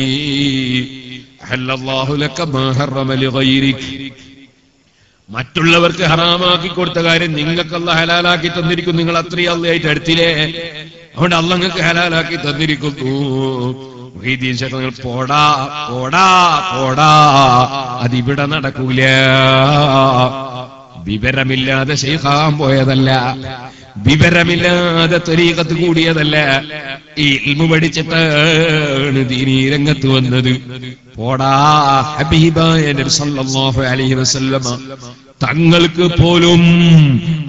Speaker 1: മറ്റുള്ളവർക്ക് ഹറാമാക്കി കൊടുത്ത കാര്യം നിങ്ങൾക്ക് അല്ല ഹലാലാക്കി തന്നിരിക്കും. നിങ്ങൾ അത്രയും അള്ളയായിട്ട് അടുത്തില്ലേ? അതുകൊണ്ട് അല്ല നിങ്ങൾക്ക് ഹലാലാക്കി തന്നിരിക്കുന്നു. നിങ്ങൾ പോടാ പോടാ പോടാ. അതിവിടെ നടക്കൂല. വിവരമില്ലാതെ ശൈഖാൻ പോയതല്ല. വിവരമില്ലാതെ ത്വരീകത്ത് കൂടിയതല്ല. ഈ ഇൽമു പഠിച്ചിട്ടാണ് ദീനീ രംഗത്ത് വന്നത്. പോടാ ഹബീബായ നബി സല്ലല്ലാഹു അലൈഹി വസല്ലമ തങ്ങൾക്ക് പോലും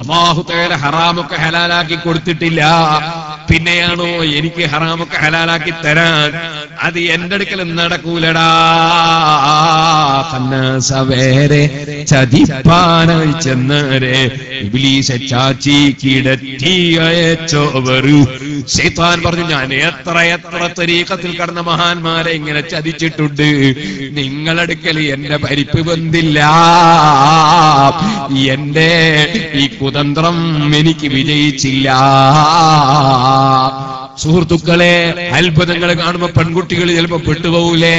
Speaker 1: അള്ളാഹു തആല ഹറാമൊക്കെ ഹലാലാക്കി കൊടുത്തിട്ടില്ല. പിന്നെയാണോ എനിക്ക് ഹറാമൊക്കെ ഹലാലാക്കി തരാൻ? അത് എന്റെ അടുക്കൽ നടക്കൂലടാ. വേറെ ചതിപ്പാനായി ചാച്ചി കിടത്തി ശൈത്താൻ പറഞ്ഞു ഞാൻ എത്ര എത്ര തരീക്കത്തിൽ കടന്ന മഹാന്മാരെ ഇങ്ങനെ ചതിച്ചിട്ടുണ്ട്. നിങ്ങളടുക്കൽ എന്റെ പരിപ്പ് ബന്ധില്ല എന്റെ ഈ കുതന്ത്രം എനിക്ക് വിജയിച്ചില്ല. സുഹൃത്തുക്കളെ അത്ഭുതങ്ങൾ കാണുമ്പോ പെൺകുട്ടികൾ ചിലപ്പോ പെട്ടുപോകൂലേ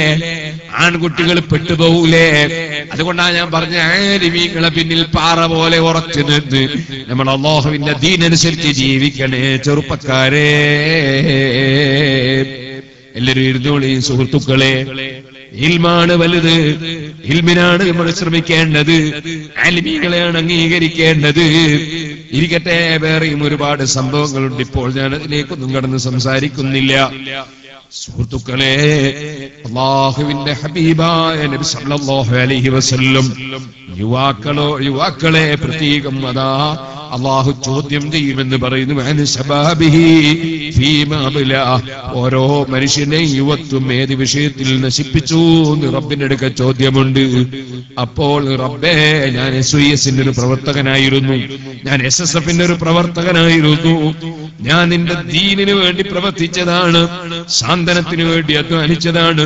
Speaker 1: ആൺകുട്ടികൾ പെട്ടുപോകൂലേ അതുകൊണ്ടാണ് ഞാൻ പറഞ്ഞ ആലിമീങ്ങളെ പിന്നിൽ പാറ പോലെ ഉറച്ചു നിന്ന് നമ്മൾ അള്ളാഹുവിന്റെ ദീനനുസരിച്ച് ജീവിക്കണേ ചെറുപ്പക്കാരേ. എല്ലാരും ഇരുന്നോളി സുഹൃത്തുക്കളെ. ഇൽമാണ് വലുത്. ഇൽമിനാണ് നമ്മൾ ശ്രമിക്കേണ്ടത്. അലിമീകളെയാണ് അംഗീകരിക്കേണ്ടത്. ഇരിക്കട്ടെ വേറെയും ഒരുപാട് സംഭവങ്ങളുണ്ട്. ഇപ്പോൾ ഞാൻ അതിലേക്കൊന്നും കടന്ന് സംസാരിക്കുന്നില്ല. സുഹൃത്തുക്കളെ അള്ളാഹുവിന്റെ ഹബീബായ നബി സല്ലല്ലാഹു അലൈഹി വസല്ലം യുവാക്കളോ യുവാക്കളെ പ്രത്യേകം അതാ അള്ളാഹു ചോദ്യം ചെയ്യുമെന്ന് പറയുന്നു. ഓരോ മനുഷ്യനെ യുവത്വം ഏത് വിഷയത്തിൽ നശിപ്പിച്ചു എന്ന് റബ്ബിന്റെ അടുക്ക ചോദ്യമുണ്ട് അപ്പോൾ റബ്ബേ ഞാൻ എസ് ഐ എസിന്റെ ഒരു പ്രവർത്തകനായിരുന്നു. ഞാൻ എസ് എസ് എഫിന്റെ ഒരു പ്രവർത്തകനായിരുന്നു. ഞാൻ നിന്റെ ദീനിന് വേണ്ടി പ്രവർത്തിച്ചതാണ്. സാന്ത്വനത്തിന് വേണ്ടി അധ്വാനിച്ചതാണ്.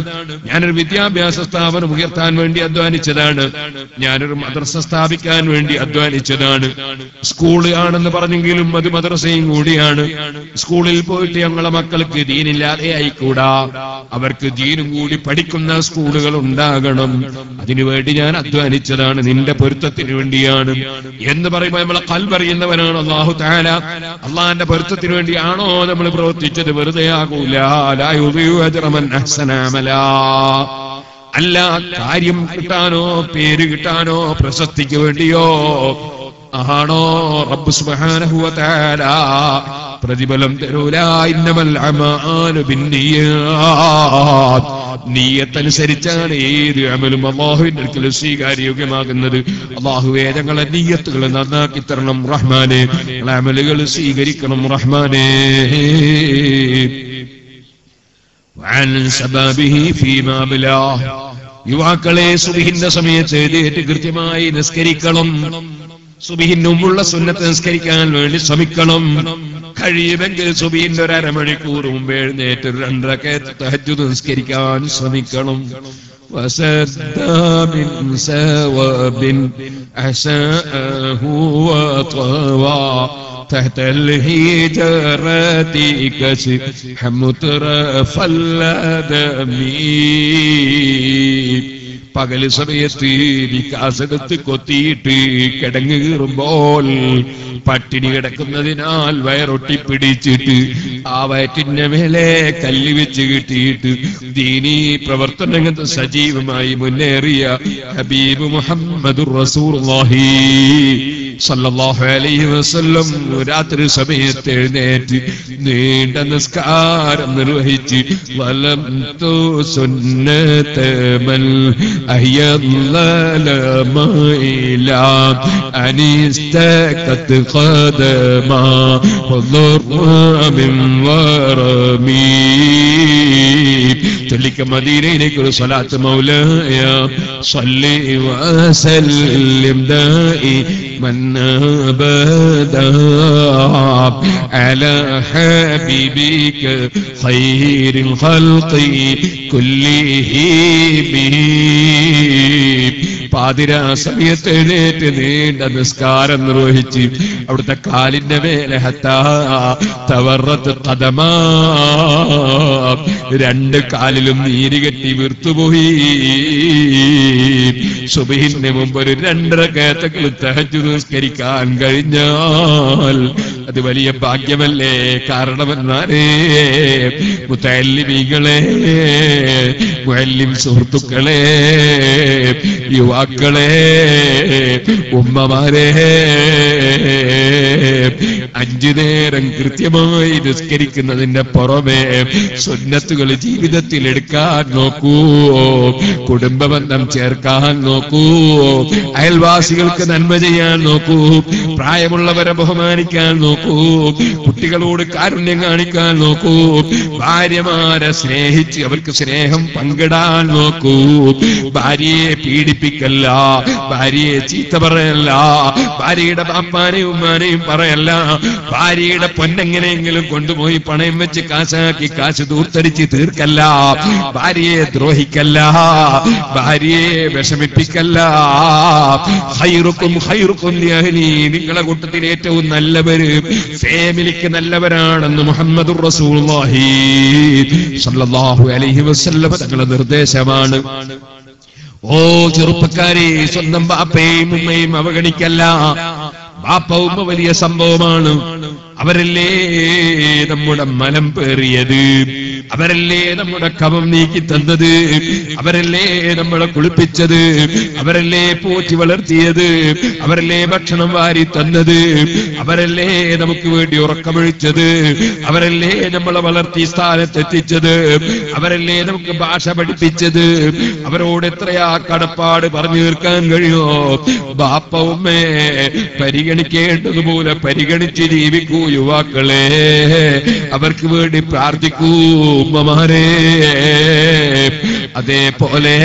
Speaker 1: ഞാനൊരു വിദ്യാഭ്യാസ സ്ഥാപനം ഉയർത്താൻ വേണ്ടി അധ്വാനിച്ചതാണ്. ഞാനൊരു മദ്രസ സ്ഥാപിക്കാൻ വേണ്ടി അധ്വാനിച്ചതാണ്. സ്കൂൾ ആണെന്ന് പറഞ്ഞെങ്കിലും അത് മദ്രസയും കൂടിയാണ്. സ്കൂളിൽ പോയിട്ട് ഞങ്ങളെ മക്കൾക്ക് ദീനില്ലാതെ ആയിക്കൂടാ. അവർക്ക് ദീനും കൂടി പഠിക്കുന്ന സ്കൂളുകൾ ഉണ്ടാകണം. അതിനുവേണ്ടി ഞാൻ അധ്വാനിച്ചതാണ് നിന്റെ പൊരുത്തത്തിന് വേണ്ടിയാണ്. എന്ന് പറയുമ്പോൾ നമ്മളെ കൽവറിയുന്നവനാണ് അള്ളാഹു താല അള്ളാഹിന്റെ പൊരുത്തത്തിന് വേണ്ടിയാണോ നമ്മൾ പ്രവർത്തിച്ചത്? വെറുതെ ആകൂല. അല്ല കാര്യം കിട്ടാനോ പേര് കിട്ടാനോ പ്രശസ്തിക്ക് വേണ്ടിയോ? ആണോ? റബ്ബ് സുബാനഹുവ വ തആല. പ്രതിഫലം തരൂല ഇന്നമൽ അമാനു ബിന്നിയാ നീയത്തനുസരിച്ചാണ് ഏത് അമലും അള്ളാഹുവിന്റെ അടുക്കൽ സ്വീകാര്യോഗ്യമാകുന്നത്. അള്ളാഹുവേ ഞങ്ങളെ നീയത്തുകൾ നന്നാക്കി തരണം റഹ്മാനെ. അമലുകൾ സ്വീകരിക്കണം റഹ്മാനെ. യുവാക്കളെ സുബിഹിന്റെ സമയത്ത് ഏറ്റു കൃത്യമായി നിസ്കരിക്കണം. സുബിഹിന്റെ മുമ്പുള്ള സുന്നത്ത് നിസ്കരിക്കാൻ വേണ്ടി ശ്രമിക്കണം. കഴിയുമെങ്കിൽ സുബിഹിന്റെ ഒരു അരമണിക്കൂർ മുമ്പ് എഴുന്നേറ്റ് ഒരു രണ്ടരക്കെ തഹജ്ജുദ് നിസ്കരിക്കാൻ ശ്രമിക്കണം وسدى من سواب أحساءه وطوى تحت الهجرة كسح مترف الأدمي പകൽ സമയത്ത് വികാസെടുത്ത് കൊത്തിയിട്ട് കിടങ്ങ് കീറുമ്പോൾ പട്ടിണി കിടക്കുന്നതിനാൽ വയറൊട്ടി പിടിച്ചിട്ട് ആ വയറ്റിന്റെ മേലെ കല്ല് വെച്ച് കിട്ടിയിട്ട് ദീനീ പ്രവർത്തനങ്ങൾ സജീവമായി മുന്നേറിയ ഹബീബ് മുഹമ്മദ് റസൂർഹി സല്ലല്ലാഹു അലൈഹി വസല്ലം രാത്രി സമയത്ത് എഴുന്നേറ്റ് നീണ്ട നിസ്കാരം നിർവഹിച്ച് വലം തോ ചൊല്ലിക്ക മദീനയിലേക്ക് ഒരു സ്വലാത്ത് മൗലായ صلي وسلم دائي من أبدا على حبيبك خير الخلق كلهم പാതിരാ സമയത്ത് എഴുന്നേറ്റ് നീണ്ട നിസ്കാരം നിർവഹിച്ച് അവിടുത്തെ കാലിന്റെ മേലെ രണ്ട് കാലിലും നീര് കെട്ടി വീർത്തുപോയി സുബഹിന് മുമ്പ് ഒരു രണ്ടര കേത്തക്കൾ തഹച്ചു നിസ്കരിക്കാൻ കഴിഞ്ഞാൽ അത് വലിയ ഭാഗ്യമല്ലേ? കാരണമെന്നാലേ മുത്തല്ലിമികളെ മുല്ലിം സുഹൃത്തുക്കളെ യുവാക്കളെ ഉമ്മമാരെ അഞ്ചു നേരം കൃത്യമായി നിസ്കരിക്കുന്നതിന്റെ പുറമെ സുന്നത്തുകൾ ജീവിതത്തിൽ എടുക്കാൻ നോക്കൂ. കുടുംബബന്ധം ചേർക്കാൻ നോക്കൂ. അയൽവാസികൾക്ക് നന്മ ചെയ്യാൻ നോക്കൂ. പ്രായമുള്ളവരെ ബഹുമാനിക്കാൻ നോക്കൂ. കുട്ടികളോട് കാരുണ്യം കാണിക്കാൻ നോക്കൂ. ഭാര്യമാരെ സ്നേഹിച്ച് അവർക്ക് സ്നേഹം പങ്കിടാൻ നോക്കൂ. ഭാര്യയെ പീഡിപ്പിക്കല്ല ഭാര്യയെ ചീത്ത പറയല്ല ഭാര്യയുടെ പാപ്പാനെയും ഉമ്മാനെയും പറയല്ല ഭാര്യയുടെ പൊന്നെങ്ങനെയെങ്കിലും കൊണ്ടുപോയി പണയം വെച്ച് കാശാക്കി കാശ് ദൂർത്തടിച്ച് തീർക്കല്ല. ഭാര്യയെ ദ്രോഹിക്കല്ല. ഭാര്യയെ വിഷമിപ്പിക്കല്ല. ഹൈറുക്കും ഹൈറുക്കും നിങ്ങളെ കൂട്ടത്തിൽ ഏറ്റവും നല്ലവര് ഫാമിലിക്ക് നല്ലവരാണെന്ന് മുഹമ്മദ് അലൈഹി വസല്ലം തങ്ങളുടെ നിർദ്ദേശമാണ്. ഓ ചെറുപ്പക്കാരെ സ്വന്തം ബാപ്പയും ഉമ്മയും അവഗണിക്കല്ല. ബാപ്പ ഉമ്മ വലിയ സംഭവമാണ്. അവരല്ലേ നമ്മുടെ മനം പേറിയത്? അവരല്ലേ നമ്മുടെ കവം നീക്കി തന്നത്? അവരല്ലേ നമ്മളെ കുളിപ്പിച്ചത്? അവരല്ലേ പോറ്റി വളർത്തിയത്? അവരല്ലേ ഭക്ഷണം വാരി തന്നത്? അവരല്ലേ നമുക്ക് വേണ്ടി ഉറക്കമൊഴിച്ചത്? അവരല്ലേ നമ്മളെ വളർത്തി സ്ഥാനത്തെത്തിച്ചത്? അവരല്ലേ നമുക്ക് ഭാഷ പഠിപ്പിച്ചത്? അവരോട് എത്രയാ കടപ്പാട് പറഞ്ഞു തീർക്കാൻ കഴിയോ ബാപ്പ ഉമ്മേ പരിഗണിക്കേണ്ടതുപോലെ പരിഗണിച്ച് ജീവിക്കൂ യുവാക്കളെ അവർക്ക് വേണ്ടി പ്രാർത്ഥിക്കൂ ഉമ്മമാരെ. അതേപോലെ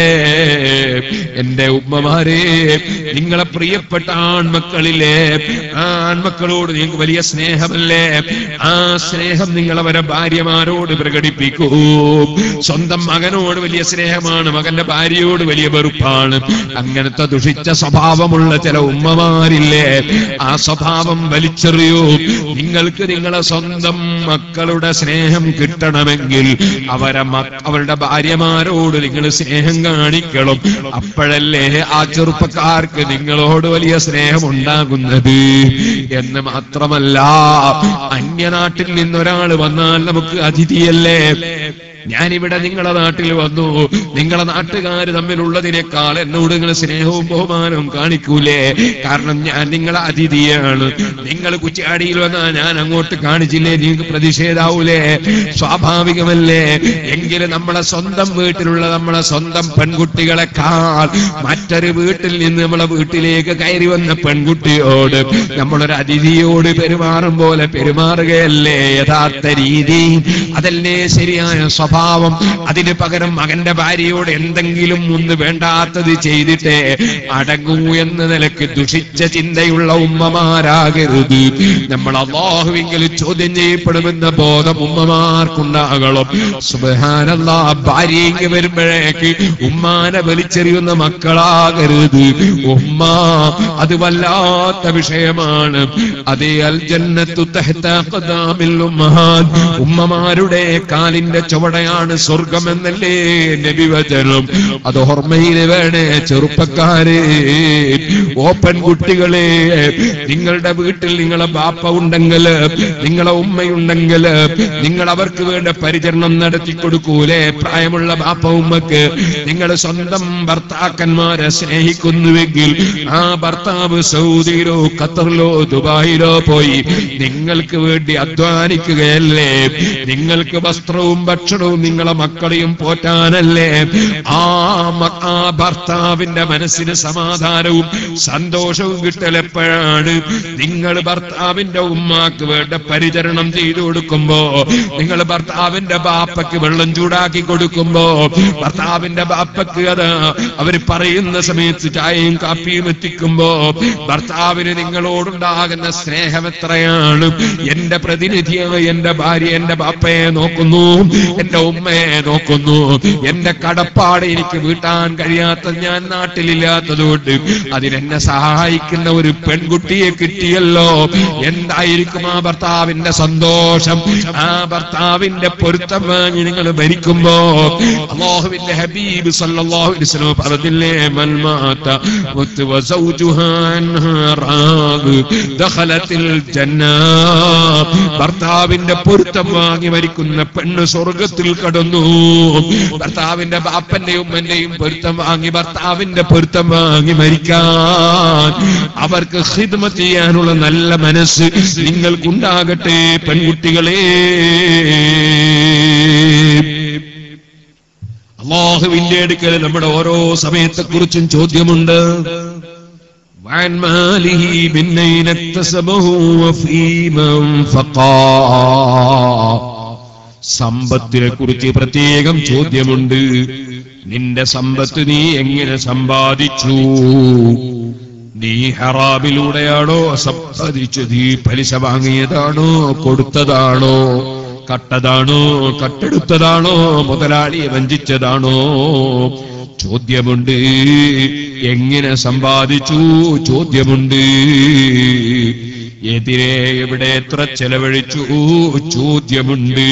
Speaker 1: എന്റെ ഉമ്മമാരെ നിങ്ങളെ പ്രിയപ്പെട്ട ആൺമക്കളിലെ ആ ആൺമക്കളോട് നിങ്ങൾക്ക് വലിയ സ്നേഹമല്ലേ? ആ സ്നേഹം നിങ്ങൾ അവരെ ഭാര്യമാരോട് പ്രകടിപ്പിക്കൂ. സ്വന്തം മകനോട് വലിയ സ്നേഹമാണ് മകന്റെ ഭാര്യയോട് വലിയ വെറുപ്പാണ്. അങ്ങനത്തെ ദുഷിച്ച സ്വഭാവമുള്ള ചില ഉമ്മമാരില്ലേ? ആ സ്വഭാവം വലിച്ചെറിയൂ. നിങ്ങൾക്ക് നിങ്ങളെ സ്വന്തം മക്കളുടെ സ്നേഹം കിട്ടണമെങ്കിൽ അവരെ അവരുടെ ഭാര്യമാരോട് നിങ്ങൾ സ്നേഹം കാണിക്കണം. അപ്പോഴല്ലേ ആ ചെറുപ്പക്കാർക്ക് നിങ്ങളോട് വലിയ സ്നേഹം ഉണ്ടാകുന്നത് എന്ന് മാത്രമല്ല അന്യനാട്ടിൽ നിന്നൊരാൾ വന്നാൽ നമുക്ക് അതിഥിയല്ലേ? ഞാനിവിടെ നിങ്ങളെ നാട്ടിൽ വന്നു. നിങ്ങളെ നാട്ടുകാർ തമ്മിലുള്ളതിനേക്കാൾ എന്നോട് നിങ്ങൾ സ്നേഹവും ബഹുമാനവും കാണിക്കൂലേ? കാരണം ഞാൻ നിങ്ങളെ അതിഥിയാണ്. നിങ്ങൾ കുറ്റാടിയിൽ വന്നാൽ ഞാൻ അങ്ങോട്ട് കാണിച്ചില്ലേ? നിങ്ങൾക്ക് പ്രതിഷേധാവൂലേ? സ്വാഭാവികമല്ലേ? എങ്കിലും നമ്മളെ സ്വന്തം വീട്ടിലുള്ള നമ്മളെ സ്വന്തം പെൺകുട്ടികളെക്കാൾ മറ്റൊരു വീട്ടിൽ നിന്ന് നമ്മളെ വീട്ടിലേക്ക് കയറി വന്ന പെൺകുട്ടിയോട് നമ്മളൊരു അതിഥിയോട് പെരുമാറും പോലെ പെരുമാറുകയല്ലേ യഥാർത്ഥ രീതി? അതല്ലേ ശരിയായ സ്വഭാവം? അതിന് പകരം മകന്റെ ഭാര്യയോട് എന്തെങ്കിലും ഒന്ന് വേണ്ടാത്തത് ചെയ്തിട്ട് അടങ്ങൂ എന്ന നിലയ്ക്ക് ദുഷിച്ച ചിന്തയുള്ള ഉമ്മമാരാകരുത്. നമ്മൾ അള്ളാഹുവിങ്കിൽ ചോദ്യം ചെയ്യപ്പെടുമെന്ന ബോധം ഉമ്മമാർക്കുണ്ടാകണം. സുബഹാനല്ല ഭാര്യയ്ക്ക് വരുമ്പോഴേക്ക് ഉമ്മാനെ വലിച്ചെറിയുന്ന മക്കളാകരുത്. ഉമ്മ അത് വല്ലാത്ത വിഷയമാണ്. അതേ അൽ ജന്നത്തു ഉമ്മമാരുടെ കാലിന്റെ ചുവടയാണ് സ്വർഗമെന്നല്ലേ നബിവചനം അത് ഓർമ്മയിൽ വേണേ ചെറുപ്പക്കാരെ ഓപ്പൻ കുട്ടികളെ നിങ്ങളുടെ വീട്ടിൽ നിങ്ങളെ ബാപ്പ ഉണ്ടെങ്കിൽ നിങ്ങളെ ഉമ്മയുണ്ടെങ്കിൽ നിങ്ങൾ അവർക്ക് വേണ്ട പരിചരണം നടത്തി കൊടുക്കൂലേ? പ്രായമുള്ള ബാപ്പ ഉമ്മക്ക് നിങ്ങൾ സ്വന്തം ഭർത്താക്കന്മാരെ സ്നേഹിക്കുന്നുവെങ്കിൽ ആ ഭർത്താവ് സൗദിയിലോ ഖത്തറിലോ ദുബായിലോ പോയി നിങ്ങൾക്ക് വേണ്ടി അധ്വാനിക്കുകയല്ലേ? നിങ്ങൾക്ക് വസ്ത്രവും ഭക്ഷണവും നിങ്ങളെ മക്കളെയും പോറ്റാനല്ലേ? ആ ഭർത്താവിന്റെ മനസ്സിന് സമാധാനവും സന്തോഷവും കിട്ടലെപ്പോഴാണ് നിങ്ങൾ ഭർത്താവിന്റെ ഉമ്മാക്ക് വേണ്ട പരിചരണം ചെയ്തു കൊടുക്കുമ്പോ നിങ്ങൾ ഭർത്താവിന്റെ ബാപ്പയ്ക്ക് വെള്ളം ചൂടാക്കി കൊടുക്കുമ്പോ ഭർത്താവിന്റെ ബാപ്പയ്ക്ക് അത് അവർ പറയുന്ന സമയത്ത് ചായയും കാപ്പിയും എത്തിക്കുമ്പോ ഭർത്താവിന് നിങ്ങളോടുണ്ടാകുന്ന സ്നേഹം എത്രയാണ്? എന്റെ പ്രതിനിധിയായി എന്റെ ഭാര്യ എന്റെ ബാപ്പയെ നോക്കുന്നു. എന്റെ ഉമ്മയെ നോക്കുന്നു. എന്റെ കടപ്പാട് എനിക്ക് വീട്ടാൻ കഴിയാത്ത ഞാൻ നാട്ടിലില്ലാത്തതുകൊണ്ട് അതിനെന്നെ സഹായിക്കുന്ന ഒരു പെൺകുട്ടിയെ കിട്ടിയല്ലോ. എന്തായിരിക്കും ആ ഭർത്താവിന്റെ സന്തോഷം? ആ ഭർത്താവിന്റെ പൊരുത്തം വാങ്ങി നിങ്ങൾ ഭരിക്കുമ്പോ അള്ളാഹുവിന്റെ ഹബീബ് സല്ലല്ലാഹു അലൈഹി വസല്ലം മുത്ത് വസൗജുഹാൻ ഭർത്താവിന്റെ പൊരുത്തം വാങ്ങി മരിക്കുന്ന പെണ്ണ് സ്വർഗത്തിൽ കടന്നു. ഭർത്താവിന്റെ ബാപ്പന്റെയും ഉമ്മന്റെയും പൊരുത്തം വാങ്ങി ഭർത്താവിന്റെ പൊരുത്തം വാങ്ങി മരിക്കാൻ. അവർക്ക് ഹിദ്മ ചെയ്യാനുള്ള നല്ല മനസ്സ് നിങ്ങൾക്കുണ്ടാകട്ടെ പെൺകുട്ടികളെ. അള്ളാഹുവിന്റെ അടുക്കൽ നമ്മുടെ ഓരോ സമയത്തെ കുറിച്ചും ചോദ്യമുണ്ട് വാൻമാലിഹി ഭിന്നൈനത്തസബഹു ഫീമം ഫഖാ. സമ്പത്തിനെ കുറിച്ച് പ്രത്യേകം ചോദ്യമുണ്ട്. നിന്റെ സമ്പത്ത് നീ എങ്ങനെ സമ്പാദിച്ചു? നീ ഹറാബിലൂടെയാണോ സമ്പാദിച്ചു നീ പലിശ വാങ്ങിയതാണോ കൊടുത്തതാണോ? കട്ടതാണോ കട്ടെടുത്തതാണോ മുതലാളിയെ വഞ്ചിച്ചതാണോ? ചോദ്യമുണ്ട്. എങ്ങനെ സമ്പാദിച്ചു? ചോദ്യമുണ്ട്. എതിരെ എവിടെ എത്ര ചെലവഴിച്ചു? ചോദ്യമുണ്ട്.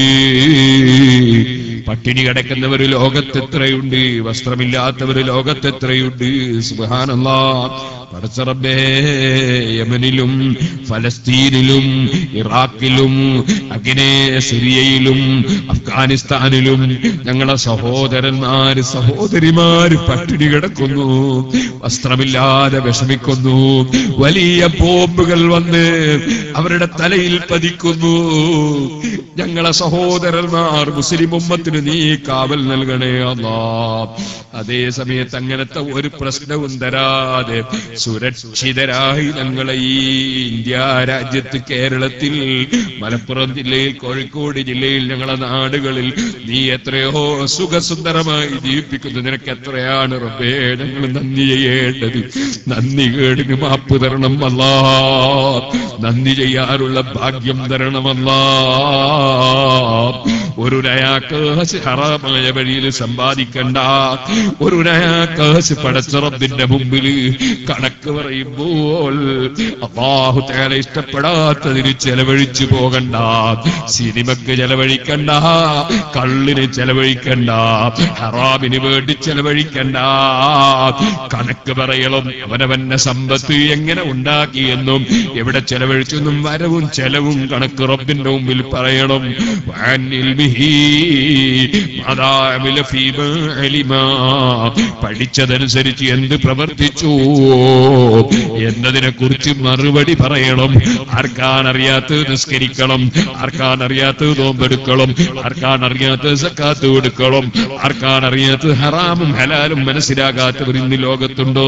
Speaker 1: പട്ടിണി കിടക്കുന്നവർ ലോകത്തെത്രയുണ്ട്? വസ്ത്രമില്ലാത്തവർ ലോകത്തെത്രയുണ്ട്? സുബാനല്ലാ പടച്ചറബേ യമനിലും ഫലസ്തീനിലും ഇറാഖിലും അങ്ങനെ സിറിയയിലും അഫ്ഗാനിസ്ഥാനിലും ഞങ്ങളെ സഹോദരന്മാര് സഹോദരിമാര് പട്ടിണി കിടക്കുന്നു വസ്ത്രമില്ലാതെ വിഷമിക്കുന്നു. വലിയ ബോംബുകൾ വന്ന് അവരുടെ തലയിൽ പതിക്കുന്നു. ഞങ്ങളെ സഹോദരന്മാർ മുസ്ലിം ഉമ്മത്തിന് നീ കാവൽ നൽകണേ അതേ സമയത്ത് അങ്ങനത്തെ ഒരു പ്രശ്നവും തരാതെ സുരക്ഷിതരായി ഞങ്ങളെ ഈ ഇന്ത്യ രാജ്യത്ത് കേരളത്തിൽ മലപ്പുറം ജില്ലയിൽ കോഴിക്കോട് ജില്ലയിൽ ഞങ്ങളെ നാടുകളിൽ നീ എത്രയോ സുഖസുന്ദരമായി ജീവിപ്പിക്കുന്നു. നിനക്ക് എത്രയാണ് റബ്ബേ? ഞങ്ങൾ നന്ദി ചെയ്യേണ്ടത്. നന്ദി കേടിന് മാപ്പ് തരണം അല്ലാ. നന്ദി ചെയ്യാനുള്ള ഭാഗ്യം തരണമല്ലാ. ഒരു നയാക്കാശ് ഹറാമായ വഴിയിൽ സമ്പാദിക്കണ്ട. ഒരു നയാക്കാശ് പടച്ചറബിന്റെ മുമ്പിൽ കണക്ക് പറയുമ്പോൾ അള്ളാഹു തേല ഇഷ്ടപ്പെടാത്തതിന് ചെലവഴിച്ചു പോകണ്ട. സിനിമക്ക് ചെലവഴിക്കണ്ട. കള്ളിന് ചെലവഴിക്കണ്ട. ഹറാമിന് വേണ്ടി ചെലവഴിക്കണ്ട. കണക്ക് പറയണം അവനവന്റെ സമ്പത്ത് എങ്ങനെ ഉണ്ടാക്കിയെന്നും എവിടെ ചെലവഴിച്ചെന്നും വരവും ചെലവും കണക്ക് റബ്ബിന്റെ മുമ്പിൽ പറയണം. പഠിച്ചതനുസരിച്ച് എന്ത് പ്രവർത്തിച്ചു? എന്നതിനെ കുറിച്ച് മറുപടി പറയണം. ആർക്കാൻ അറിയാത്ത നിസ്കരിക്കണം. ആർക്കാൻ അറിയാത്ത നോമ്പെടുക്കണം. ആർക്കാൻ അറിയാത്ത സക്കാത്ത് കൊടുക്കണം. ആർക്കാൻ അറിയാത്ത ഹറാമും ഹലാലും മനസ്സിലാകാത്തവർ ഇന്ന് ലോകത്തുണ്ടോ?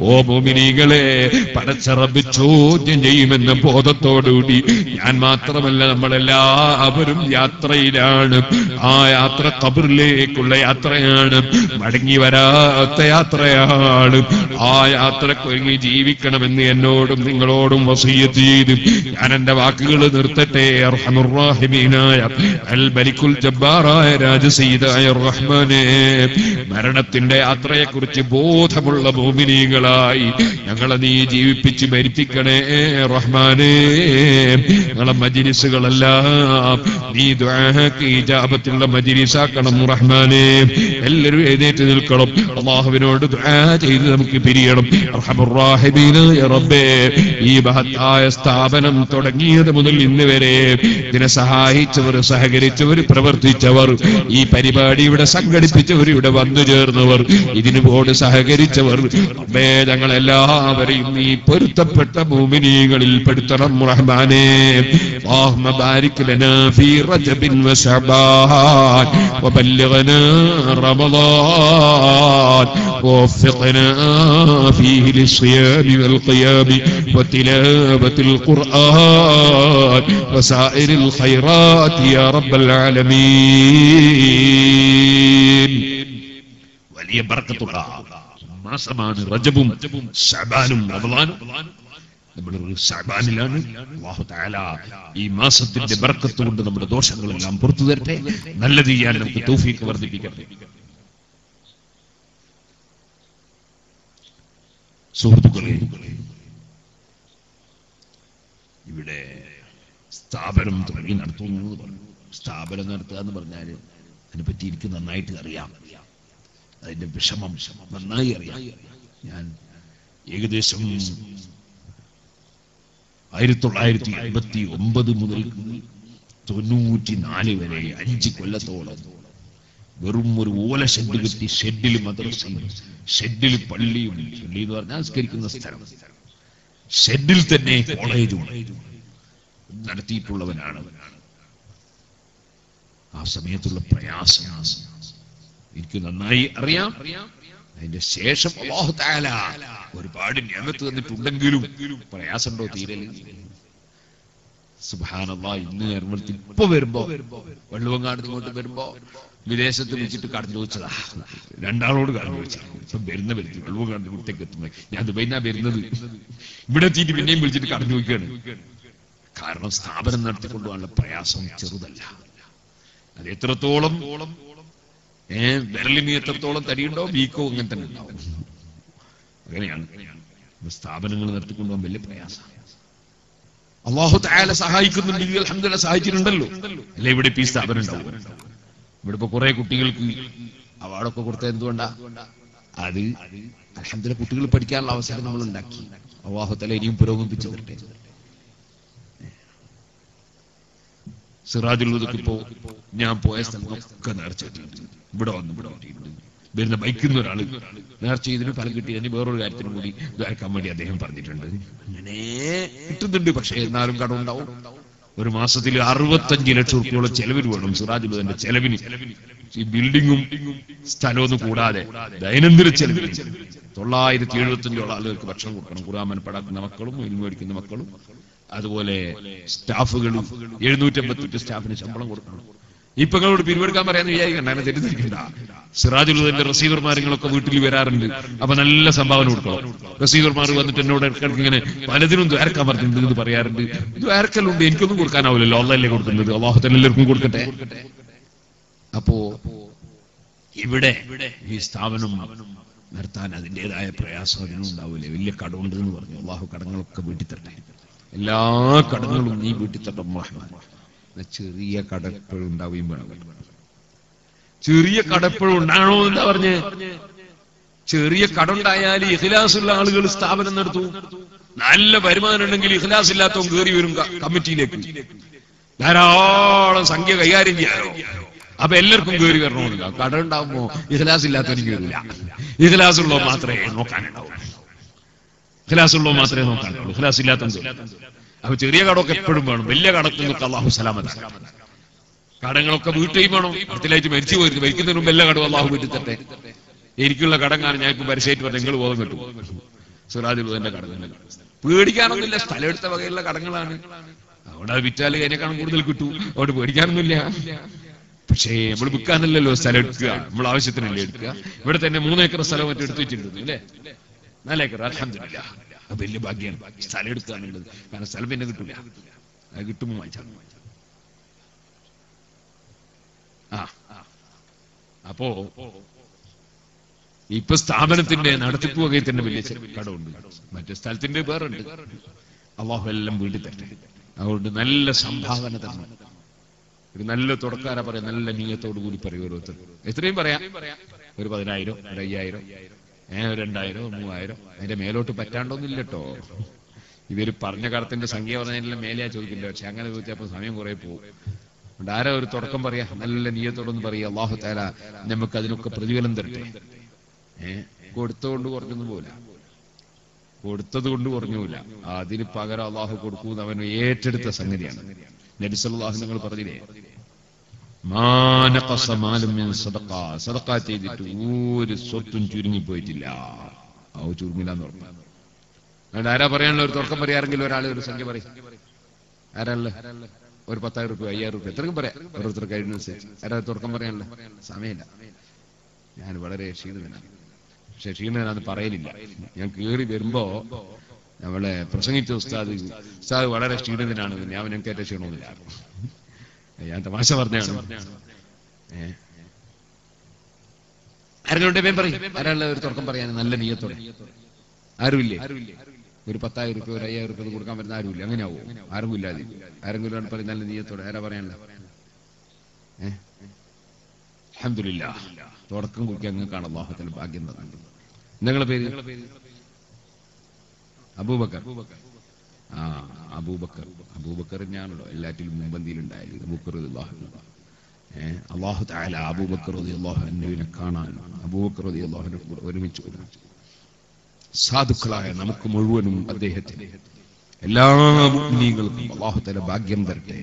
Speaker 1: ഓ മോമിനികളെ പടച്ചറബ് ചോദ്യം ചെയ്യുമെന്ന ബോധത്തോടുകൂടി ഞാൻ മാത്രമല്ല നമ്മളെല്ലാവരും യാത്രയിലാണ്. ആ യാത്ര കബറിലേക്കുള്ള യാത്രയാണ്. മടങ്ങി വരാത്ത യാത്രയാണ്. ആ യാത്ര യാത്രക്കൊരുങ്ങി ജീവിക്കണമെന്ന് എന്നോടും നിങ്ങളോടും വസീയത്ത് ചെയ്ത്. ഞാൻ എന്റെ വാക്കുകൾ നിർത്തട്ടെ അൽ ബലിക്കുൽ ജബ്ബാറായ രാജസീതായ റഹ്മാനെ. മരണത്തിന്റെ യാത്രയെക്കുറിച്ച് ബോധമുള്ള ഭൂമിനികളായി ഞങ്ങളെ നീ ജീവിപ്പിച്ച് മരിപ്പിക്കണേ റഹ്മാനേ. ഞങ്ങളെ മജിനിസുകളെല്ലാം നീ ദുആഹക്ക് ഇജാബത്തുള്ള മജ്ലിസാക്കണം റഹ്മാനേ. എല്ലാവരും എഴുന്നേറ്റ് നിൽക്കണം. അള്ളാഹുവിനോട് ദുആ ചെയ്ത് നമുക്ക് പിരിയണം. റഹമുറാഹിബീനായ റബ്ബേ. ഈ മഹത്തായ സ്ഥാപനം തുടങ്ങിയത് മുതൽ ഇന്ന് വരെ ഇതിനെ സഹായിച്ചവർ സഹകരിച്ചവർ പ്രവർത്തിച്ചവർ ഈ പരിപാടി ഇവിടെ സംഘടിപ്പിച്ചവർ ഇവിടെ വന്നു ചേർന്നവർ ഇതിനു പോട് സഹകരിച്ചവർ. റബ്ബേ ഞങ്ങൾ എല്ലാവരെയും നീ പൊരുത്തപ്പെട്ട ഭൂമിനികളിൽ പെടുത്തണം റഹ്മാനേ ബാരിക് ലനാ ഫീ റജബിൻ وشعبان وبلغنا رمضان ووفقنا فيه للصيام والقيام وتلاوة القرآن وسائر الخيرات يا رب العالمين വലിയ ബർക്കത്തുള്ള മാസമാണ് റജബും ഷബാനും നമ്മൾ ഷബാനിലാണ് അല്ലാഹു തആല ഈ മാസത്തിന്റെ ബർക്കത്ത് കൊണ്ട് നമ്മുടെ ദോഷങ്ങളെല്ലാം പുറത്തു തരട്ടെ. നല്ലത് ചെയ്യാൻ നമുക്ക് തൗഫീക്ക് വർദ്ധിപ്പിക്കട്ടെ. സുഹൃത്തുക്കളെ ഇവിടെ സ്ഥാപനം തുടങ്ങി നടത്തുന്നു എന്ന് പറഞ്ഞു. സ്ഥാപനം നടത്തുക എന്ന് പറഞ്ഞാൽ അതിനെപ്പറ്റി എനിക്ക് നന്നായിട്ട് അറിയാം. അതിന്റെ വിഷമം നന്നായി അറിയാം. ഞാൻ ഏകദേശം ആയിരത്തി തൊള്ളായിരത്തി എൺപത്തി ഒമ്പത് മുതൽ തൊണ്ണൂറ്റി നാല് വരെ അഞ്ച് കൊല്ലത്തോളം വെറും ഒരു ഓല ഷെഡ് കിട്ടി ഷെഡിൽ മദ്രസയും ഷെഡിൽ പള്ളിയും പള്ളി എന്ന് പറഞ്ഞാൽ സംസ്കരിക്കുന്ന സ്ഥലം. ഷെഡിൽ തന്നെ കോളേജും നടത്തിയിട്ടുള്ളവനാണ്. ആ സമയത്തുള്ള പ്രയാസം. എനിക്ക് നന്നായി അറിയാം. അതിന്റെ ശേഷം അള്ളാഹു താല ഒരുപാട് നിയമത്ത് തന്നിട്ടുണ്ടെങ്കിലും പ്രയാസമുണ്ടോ തീരൽ സുബാനല്ലാ ഇന്ന് എറണാകുളത്ത് ഇപ്പൊ വരുമ്പോ വെള്ളുവങ്ങാട് ഇങ്ങോട്ട് വരുമ്പോ വിദേശത്ത് വെച്ചിട്ട് കടന്നു ചോദിച്ചതാ. രണ്ടാളോട് കടന്നു ചോദിച്ചു ഇപ്പൊ വരുന്ന വരുത്തി വെള്ളുവങ്ങാട് ഇവിടത്തേക്ക് എത്തുന്നത് ഞാൻ ദുബൈനാ വരുന്നത്. ഇവിടെ എത്തിയിട്ട് പിന്നെയും വിളിച്ചിട്ട് കടന്നു ചോദിക്കുകയാണ് കാരണം സ്ഥാപനം നടത്തിക്കൊണ്ടുപോകാനുള്ള പ്രയാസം ചെറുതല്ല. അത് എത്രത്തോളം ഏ വിരലിന് എത്രത്തോളം തടിയുണ്ടോ വീക്കോ അങ്ങനെ തന്നെ ഉണ്ടാവും. അങ്ങനെയാണ്. സ്ഥാപനങ്ങൾ നിർത്തിക്കൊണ്ടുപോകാൻ വലിയ പ്രയാസം. അള്ളാഹു തായാല സഹായിക്കുന്നുണ്ടെങ്കിൽ അലഹമ്മദ സഹായിച്ചിട്ടുണ്ടല്ലോ. അല്ലെ ഇവിടെ ഇപ്പൊ ഈ സ്ഥാപനം ഉണ്ടാവും. ഇവിടെ ഇപ്പൊ കുറെ കുട്ടികൾക്ക് അവാർഡൊക്കെ കൊടുത്ത എന്തുകൊണ്ടാ? അത് അലഹമ്മദ കുട്ടികൾ പഠിക്കാനുള്ള അവസരം നമ്മൾ ഉണ്ടാക്കി. അള്ളാഹു തല ഇനിയും പുരോഗമിപ്പിച്ചു തരട്ടെ. സിറാജുള്ളതൊക്കെ ഇപ്പോ ഞാൻ പോയ സ്ഥലത്തൊക്കെ നേർച്ച കിട്ടിയിട്ടുണ്ട് ഇവിടെ വന്ന് ഇവിടെ വരുന്ന ബൈക്കിൽ നിന്ന് ഒരാൾ നേർച്ച ചെയ്തിന് ഫലം കിട്ടി അതിന് വേറൊരു കാര്യത്തിന് കൂടി ഇതാക്കാൻ വേണ്ടി അദ്ദേഹം പറഞ്ഞിട്ടുണ്ട്. അങ്ങനെ കിട്ടുന്നുണ്ട് പക്ഷെ എന്നാലും കടമുണ്ടാവും ഒരു മാസത്തിൽ അറുപത്തഞ്ച് ലക്ഷം റുപ്യോളം ചെലവിന് വേണം. സിറാജ് ഉദന്റെ ചെലവിന്. ഈ ബിൽഡിങ്ങും സ്ഥലമൊന്നും കൂടാതെ ദൈനംദിന ചെലവിന് തൊള്ളായിരത്തി എഴുപത്തഞ്ചോളം ആളുകൾക്ക് ഭക്ഷണം കൊടുക്കണം. കുറാമൻ പടാക്കുന്ന മക്കളും മേടിക്കുന്ന മക്കളും അതുപോലെ സ്റ്റാഫുകളും എഴുന്നൂറ്റമ്പത്തെട്ട് സ്റ്റാഫിന് ശമ്പളം കൊടുക്കണം. ഇപ്പൊ നിങ്ങളോട് പിരിവെടുക്കാൻ പറയാന്ന് വിചാരിക്കണ്ട അങ്ങനെ തെറ്റിദ്ധരിക്കണ്ട. സിറാജുലുദന്റെ റസീവർമാരുകളൊക്കെ വീട്ടിൽ വരാറുണ്ട്. അപ്പൊ നല്ല സംഭാവന കൊടുക്കണം. റസീവർമാർ വന്നിട്ട് എന്നോട് ഇങ്ങനെ പലതിനും ദ്വാരക്കാൻ പറഞ്ഞിട്ടുണ്ട് എന്ന് പറയാറുണ്ട്. ദ്വാരക്കലുണ്ട് എനിക്കൊന്നും കൊടുക്കാനാവില്ലല്ലോ. അള്ളല്ലേ കൊടുക്കുന്നത് അള്ളാഹുത്തല്ല എല്ലാവർക്കും കൊടുക്കട്ടെ. അപ്പോ ഇവിടെ ഈ സ്ഥാപനം നടത്താൻ അതിന്റെതായ പ്രയാസം അതിനും ഉണ്ടാവില്ല. വലിയ കടമുണ്ട് എന്ന് പറഞ്ഞു. അള്ളാഹു കടങ്ങളൊക്കെ വീട്ടിത്തട്ടെ എല്ലാ കടങ്ങളും നീ വീട്ടിൽ തട്ടം റഹ്മാൻ എന്നാ ചെറിയ കട എപ്പോഴും ഉണ്ടാവുകയും വേണം. ചെറിയ കട എപ്പോഴും ഉണ്ടാണോ എന്താ പറഞ്ഞ്? ചെറിയ കട ഉണ്ടായാൽ ഇഖ്ലാസുള്ള ആളുകൾ സ്ഥാപനം നടത്തും. നല്ല വരുമാനം ഉണ്ടെങ്കിൽ ഇഖ്ലാസ് ഇല്ലാത്തവൻ കയറി വരും കമ്മിറ്റിയിലേക്ക്. ധാരാളം സംഖ്യ കൈകാര്യം ചെയ്യാനോ. അപ്പൊ എല്ലാവർക്കും കയറി വരണമെന്നില്ല. കട ഉണ്ടാവുമ്പോ ഇഖ്ലാസ് ഇല്ലാത്തവനും കയറില്ല ഇഖ്ലാസ് ഉള്ളവ മാത്രമേ നോക്കാനുണ്ടാവൂ ഇഖ്ലാസ് ഉള്ളവ മാത്രമേ നോക്കാനുള്ളൂ ഇഖ്ലാസ് ഇല്ലാത്തവൻ അപ്പൊ ചെറിയ കടമൊക്കെ എപ്പോഴും വേണം. വലിയ നിന്നൊക്കെ അള്ളാഹു സലാമത കടങ്ങളൊക്കെ വീട്ടുകയും വേണം. അടുത്തിലായിട്ട് മരിച്ചു പോയി. മരിക്കുന്നതിന് മുമ്പ് എല്ലാ കടവും അള്ളാഹു വീട്ടിൽ തട്ടെ എനിക്കുള്ള കടങ്ങാണ് ഞാൻ ഇപ്പൊ പരിശേറ്റ് പറഞ്ഞ നിങ്ങൾ ബോധം കിട്ടും. സിറാജുൽ ബോധന്റെ കടങ്ങൾ. പേടിക്കാനൊന്നുമില്ല. സ്ഥലം എടുത്ത വകയുള്ള കടങ്ങളാണ്. അവിടെ വിറ്റാൽ അതിനേക്കാളും കൂടുതൽ കിട്ടും. അവിടെ പേടിക്കാനൊന്നുമില്ല. പക്ഷേ നമ്മൾ വിൽക്കാനല്ലല്ലോ സ്ഥലം എടുക്കുക. നമ്മൾ ആവശ്യത്തിനല്ലേ എടുക്കുക. ഇവിടെ തന്നെ മൂന്നേക്കർ സ്ഥലം മറ്റും എടുത്തു വെച്ചിട്ടുണ്ട്. അല്ലേ? നാലേക്കർ അലഹമില്ല അത് വലിയ ഭാഗ്യമാണ് സ്ഥലം എടുക്കുക എന്നുള്ളത് കാരണം സ്ഥലം പിന്നെ കിട്ടില്ല അത് കിട്ടുമ്പോൾ വാങ്ങിച്ചാൽ ആ. അപ്പോ ഇപ്പൊ സ്ഥാപനത്തിന്റെ നടത്തിപ്പ് വകയിൽ തന്നെ വലിയ കടമുണ്ട്. മറ്റു സ്ഥലത്തിന്റെ വേറുണ്ട്. അള്ളാഹു എല്ലാം വീട്ടിൽ തന്നെ അതുകൊണ്ട് നല്ല സംഭാവന തന്നെ ഒരു നല്ല തുടക്കാര പറയാം നല്ല നീയത്തോടു കൂടി പറയും ഓരോരുത്തർ. എത്രയും പറയാം. ഒരു പതിനായിരം ഒരു അയ്യായിരം. രണ്ടായിരം മൂവായിരോ. അതിന്റെ മേലോട്ട് പറ്റാണ്ടൊന്നുമില്ല കേട്ടോ ഇവർ പറഞ്ഞ കടത്തിന്റെ സംഖ്യ പറഞ്ഞതിന്റെ മേലെയാ ചോദിക്കില്ല പക്ഷെ അങ്ങനെ ചോദിച്ചപ്പോ സമയം കുറെ പോകും അതുകൊണ്ട് ആരോ ഒരു തുടക്കം പറയാ? നല്ല നീയത്തോടൊന്ന് പറയാ. അള്ളാഹു താല നമുക്ക് അതിനൊക്കെ പ്രതിഫലം തരട്ടെ. ഏ കൊടുത്തുകൊണ്ട് കുറഞ്ഞൊന്നും പോല കൊടുത്തത് കൊണ്ട് കുറഞ്ഞൂല അതിന് പകരം അള്ളാഹു കൊടുക്കൂന്ന് അവൻ ഏറ്റെടുത്ത സംഗതിയാണ്. നബിസല്ലാഹു നിങ്ങൾ പറഞ്ഞില്ലേ? മാനഖസ മാലും മിൻ സദഖ. സദഖ ചെയ്തിട്ട് ഒരു സ്വത്തും ചുരുങ്ങി പോയിട്ടില്ല. ആ ചുരുങ്ങില്ല എന്ന് ഉറപ്പാണ് അതുകൊണ്ട് ആരാ പറയാനുള്ള ഒരു തുടക്കം പറയാറെങ്കിലും ഒരാൾ ഒരു സംഖ്യ പറയും. ആരല്ല ഒരു പത്തായിരം റുപ്യ അയ്യായിരം റുപ്യ എത്രയും പറയാം. ഓരോരുത്തർ കഴിയുന്നതനുസരിച്ച് ആരാ തുടക്കം പറയാനുള്ള? സമയമില്ല. ഞാൻ വളരെ ക്ഷീണിതനാണ്. പക്ഷെ ക്ഷീണിതനാന്ന് പറയലില്ല. ഞാൻ കയറി വരുമ്പോ നമ്മളെ പ്രസംഗിച്ച ഉസ്താദ് ഉസ്താദ് വളരെ ക്ഷീണിതനാണ്. ഞാൻ ഞങ്ങൾക്ക് ഏറ്റവും ക്ഷീണമൊന്നുമില്ല. ഞാൻ തമാശ പറഞ്ഞാണ്. ആരെങ്കിലും പേര് പറയും. ആരാളുടെ ഒരു തുടക്കം പറയാൻ നല്ല നീയത്തോടെ. ആരുമില്ലേ? ഒരു പത്തായിരം റുപ്യ ഒരു അയ്യായിരം റുപ്യ കൊടുക്കാൻ പറ്റുന്ന ആരുമില്ല? അങ്ങനെ ആവും? ആരും ഇല്ലാതെ ആരെങ്കിലും പറയും നല്ല നീയത്തോടെ. ആരാ പറയാനുള്ള ഏഹ് അൽഹംദുലില്ലാ. തുടക്കം കുറിക്കാൻ അങ്ങ് അള്ളാഹുത്തിൽ ഭാഗ്യം നിങ്ങളെ പേര്? അബൂബക്കർ. ആ അബൂബക്കർ. അബൂബക്കർ ഞാനല്ലോ എല്ലാറ്റിലും മുമ്പന്തിയിലുണ്ടായത് അബൂബക്കർ അള്ളാഹു താല അബൂബക്കർ അള്ളാഹുവിനെ കാണാൻ അബൂബക്കർ അള്ളാഹുവിനെ ഒരുമിച്ച് ഒരുമിച്ച്. സാധുക്കളായ നമുക്ക് മുഴുവനും അദ്ദേഹത്തിന്. എല്ലാ മുഗ്നീകൾക്കും അള്ളാഹു തല ഭാഗ്യം തരട്ടെ.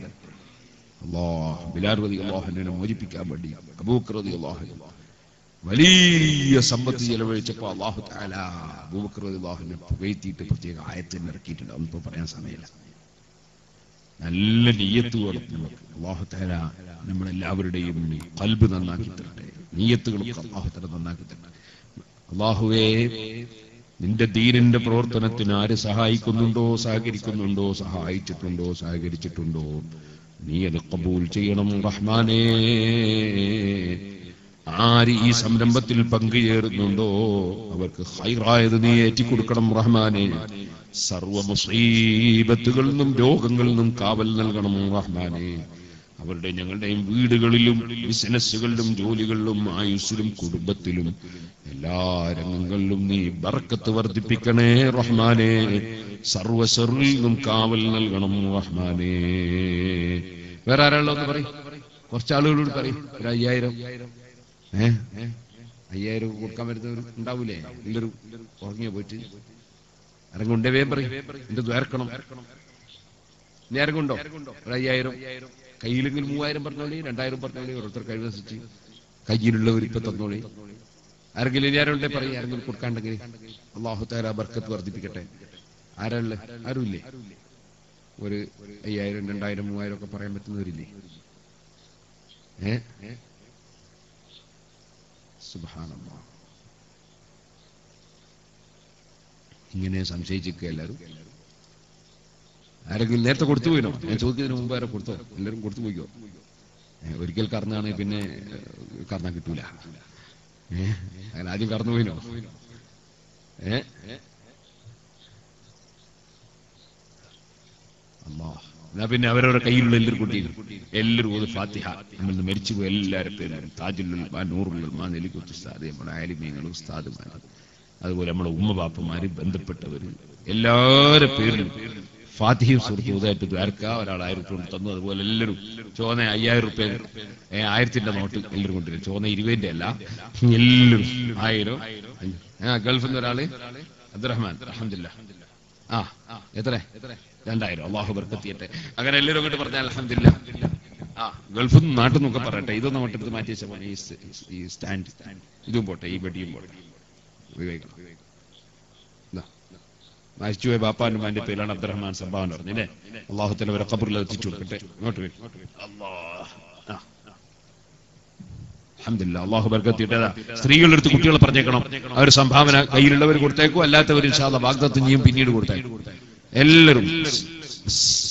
Speaker 1: അള്ളാഹ് ബിലാൽ റതി അള്ളാഹുവിനെ മോചിപ്പിക്കാൻ വേണ്ടി അബൂബക്കർ റതി അള്ളാഹു വലിയ സമ്പത്ത് ചെലവഴിച്ചപ്പോ അള്ളാഹു താല അബൂബക്കർ പുകഴ്ത്തിയിട്ട് പ്രത്യേക ആയത്തിന് ഇറക്കിയിട്ടുണ്ട്. അതൊന്നും പറയാൻ സമയമില്ല. നല്ല നീയത്ത് വേണം നമുക്ക് അള്ളാഹു താല നമ്മളെല്ലാവരുടെയും കൽബ് നന്നാക്കി തരട്ടെ. നീയത്തുകളൊക്കെ അള്ളാഹു താല നന്നാക്കി തരട്ടെ. അള്ളാഹുവേ നിന്റെ ദീനിന്റെ പ്രവർത്തനത്തിന് ആര് സഹായിക്കുന്നുണ്ടോ സഹകരിക്കുന്നുണ്ടോ സഹായിച്ചിട്ടുണ്ടോ സഹകരിച്ചിട്ടുണ്ടോ? നീ അത് കബൂൽ ചെയ്യണം റഹ്മാനേ. ആര് ഈ സംരംഭത്തിൽ പങ്കുചേരുന്നുണ്ടോ? അവർക്ക് ഹൈറായത് നീ ഏറ്റിക്കൊടുക്കണം റഹ്മാനെ. സർവ മുസീബത്തുകളിൽ നിന്നും രോഗങ്ങളിൽ നിന്നും കാവൽ നൽകണം റഹ്മാനെ. അവരുടെ ഞങ്ങളുടെയും വീടുകളിലും ബിസിനസ്സുകളിലും ജോലികളിലും ആയുസ്സിലും കുടുംബത്തിലും എല്ലാ രംഗങ്ങളിലും നീ ബർക്കത്ത് വർദ്ധിപ്പിക്കണേ റഹ്മാനെ. സർവസറിൽ നിന്നും കാവൽ നൽകണം റഹ്മാനെ. വേറെ ആരാളൊന്ന് പറയും. കുറച്ചാളുകളോട് പറയും. ഒരു അയ്യായിരം. അയ്യായിരം കൊടുക്കാൻ വരുന്നവർ ഉണ്ടാവൂലേ? എല്ലാവരും ഉറങ്ങിയ പോയിട്ട്? ഇറങ്ങുണ്ടേ പറയും എന്റെ ദ്വേർക്കണം ഉണ്ടോ? ഒരു അയ്യായിരം കയ്യിലെങ്കിൽ മൂവായിരം പറഞ്ഞോളി രണ്ടായിരം പറഞ്ഞോളി ഓരോരുത്തർ കഴിവനുസരിച്ച് കയ്യിലുള്ളവർ ഇപ്പൊ തന്നോളി. ആരെങ്കിലും ഇനി ആരും ഉണ്ടേ പറയും ആരെങ്കിലും കൊടുക്കാണ്ടെങ്കിൽ. അള്ളാഹു താര ബർക്കത്ത് വർദ്ധിപ്പിക്കട്ടെ. ആരല്ലേ? ആരുമില്ലേ? ഒരു അയ്യായിരം രണ്ടായിരം മൂവായിരം ഒക്കെ പറയാൻ പറ്റുന്നവരില്ലേ? ഏ? സുബാനല്ലാ ഇങ്ങനെ സംശയിച്ചിരിക്കുക എല്ലാവരും. ആരെങ്കിലും നേരത്തെ കൊടുത്തു പോയിനോ? ഞാൻ ചോദിക്കുന്നതിന് മുമ്പ് ആരെ കൊടുത്തോ? എല്ലാവരും കൊടുത്തു പോയിക്കോ? ഒരിക്കൽ കറന്നാണെങ്കിൽ പിന്നെ കറന്നാൻ കിട്ടൂല. ഏഹ് അങ്ങനെ ആദ്യം കറന്നു പോയിനോ? ഏ അല്ലാ എന്നാ പിന്നെ അവരവരുടെ കയ്യിലുള്ള എല്ലാവരും കൂട്ടി എല്ലാവരും ഓത് ഫാത്തിഹ. നമ്മൾ മരിച്ചു പോയി എല്ലാവരും പേരും നൂറുൽ ആ നെലിക്കുത്ത് ഉസ്താദ് നമ്മുടെ ആലിമീങ്ങളും ഉസ്താദുമാർ അതുപോലെ നമ്മുടെ ഉമ്മ ബാപ്പമാര് ബന്ധപ്പെട്ടവര് എല്ലാവരുടെ പേരിലും ഫാത്തിഹയും സുഹൃത്തു ഉദായിട്ട് ദ്വാരക്ക ഒരാൾ ആയിരം കൊണ്ട് തന്നു. അതുപോലെ എല്ലാവരും ചോന്ന അയ്യായിരം റുപ്യ ആയിരത്തിന്റെ നോട്ട് എല്ലാവരും കൊണ്ടുവരും ചോന്ന ഇരുപതിന്റെ അല്ല എല്ലാവരും ആയിരം. ഗൾഫിൽ നിന്ന് ഒരാൾ അബ്ദുറഹ്മാൻ അഹമ്മദില്ല ആ എത്ര എത്ര? രണ്ടായിരം. അള്ളാഹു ബർക്കത്തിയട്ടെ. അങ്ങനെ എല്ലാവരും അങ്ങോട്ട് പറഞ്ഞാൽ അലഹമില്ല ആ ഗൾഫിൽ നിന്ന് നാട്ടിൽ നിന്നൊക്കെ പറയട്ടെ. ഇതൊന്നും അങ്ങോട്ട് മാറ്റി വെച്ചാൽ. ഈ സ്റ്റാൻഡ് ഇതും പോട്ടെ ഈ വെടിയും പോട്ടെ. ഇതാ. മരിച്ചുപോയ ബാപ്പാന്റെ മാന്റെ പേരാണ് അബ്ദുറഹ്മാൻ സംഭാവന പറഞ്ഞില്ലേ അള്ളാഹുത്തല വരെ കബറിൽ എത്തിച്ചു കൊടുക്കട്ടെ. ഇങ്ങോട്ട് വരും. അഹമ്മദില്ല അള്ളാഹു ബർക്കത്തിട്ടതാ സ്ത്രീകളുടെ അടുത്ത് കുട്ടികളെ പറഞ്ഞേക്കണം. അവർ സംഭാവന കയ്യിലുള്ളവർ കൊടുത്തേക്കും. അല്ലാത്തവർ വാഗ്ദത്ത് നീയും പിന്നീട് കൊടുത്തേക്കും. എല്ലാവരും